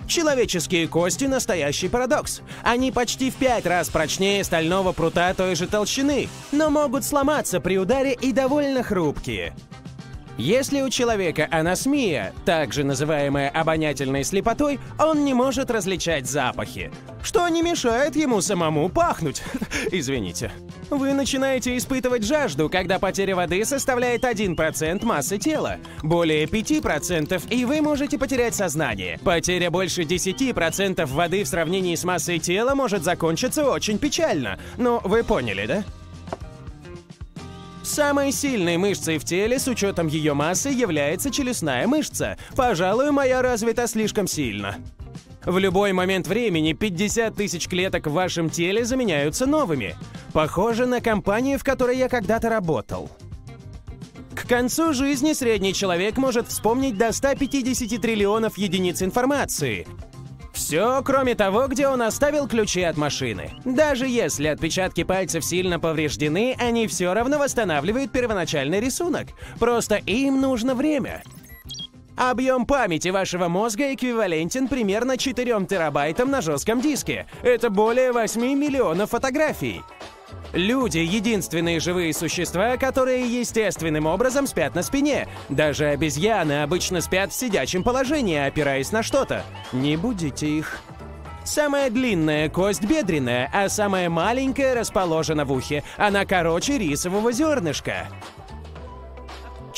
Человеческие кости – настоящий парадокс. Они почти в пять раз прочнее стального прута той же толщины, но могут сломаться при ударе и довольно хрупкие. Если у человека анасмия, также называемая обонятельной слепотой, он не может различать запахи, что не мешает ему самому пахнуть. Извините. Вы начинаете испытывать жажду, когда потеря воды составляет 1% массы тела. Более 5% и вы можете потерять сознание. Потеря больше 10% воды в сравнении с массой тела может закончиться очень печально. Но вы поняли, да? Самой сильной мышцей в теле с учетом ее массы является челюстная мышца. Пожалуй, моя развита слишком сильно. В любой момент времени 50 тысяч клеток в вашем теле заменяются новыми. Похоже на компанию, в которой я когда-то работал. К концу жизни средний человек может вспомнить до 150 триллионов единиц информации. Все, кроме того, где он оставил ключи от машины. Даже если отпечатки пальцев сильно повреждены, они все равно восстанавливают первоначальный рисунок. Просто им нужно время. Объем памяти вашего мозга эквивалентен примерно 4 терабайтам на жестком диске. Это более 8 миллионов фотографий. Люди — единственные живые существа, которые естественным образом спят на спине. Даже обезьяны обычно спят в сидячем положении, опираясь на что-то. Не будите их. Самая длинная кость бедренная, а самая маленькая расположена в ухе. Она короче рисового зернышка.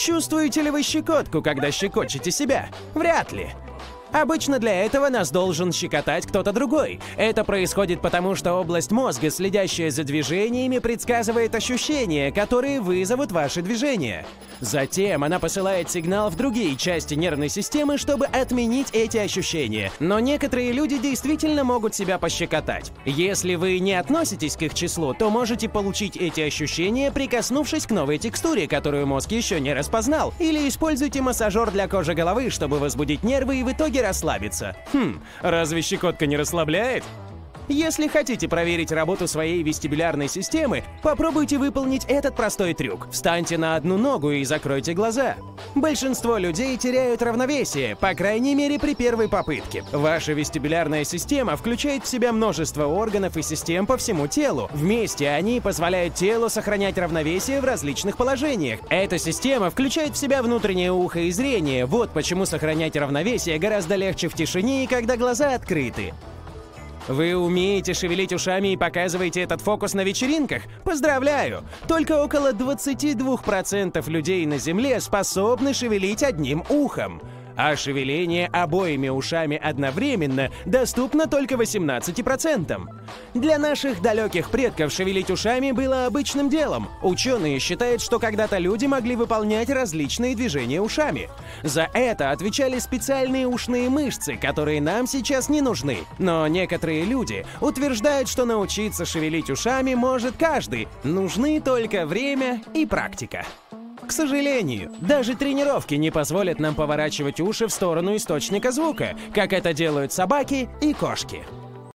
Чувствуете ли вы щекотку, когда щекочете себя? Вряд ли. Обычно для этого нас должен щекотать кто-то другой. Это происходит потому, что область мозга, следящая за движениями, предсказывает ощущения, которые вызовут ваши движения. Затем она посылает сигнал в другие части нервной системы, чтобы отменить эти ощущения. Но некоторые люди действительно могут себя пощекотать. Если вы не относитесь к их числу, то можете получить эти ощущения, прикоснувшись к новой текстуре, которую мозг еще не распознал. Или используйте массажер для кожи головы, чтобы возбудить нервы и в итоге расслабиться. Хм, разве щекотка не расслабляет? Если хотите проверить работу своей вестибулярной системы, попробуйте выполнить этот простой трюк. Встаньте на одну ногу и закройте глаза. Большинство людей теряют равновесие, по крайней мере при первой попытке. Ваша вестибулярная система включает в себя множество органов и систем по всему телу. Вместе они позволяют телу сохранять равновесие в различных положениях. Эта система включает в себя внутреннее ухо и зрение. Вот почему сохранять равновесие гораздо легче в тишине и когда глаза открыты. Вы умеете шевелить ушами и показываете этот фокус на вечеринках? Поздравляю! Только около 22% людей на Земле способны шевелить одним ухом а шевеление обоими ушами одновременно доступно только 18%. Для наших далеких предков шевелить ушами было обычным делом. Ученые считают, что когда-то люди могли выполнять различные движения ушами. За это отвечали специальные ушные мышцы, которые нам сейчас не нужны. Но некоторые люди утверждают, что научиться шевелить ушами может каждый. Нужны только время и практика. К сожалению, даже тренировки не позволят нам поворачивать уши в сторону источника звука, как это делают собаки и кошки.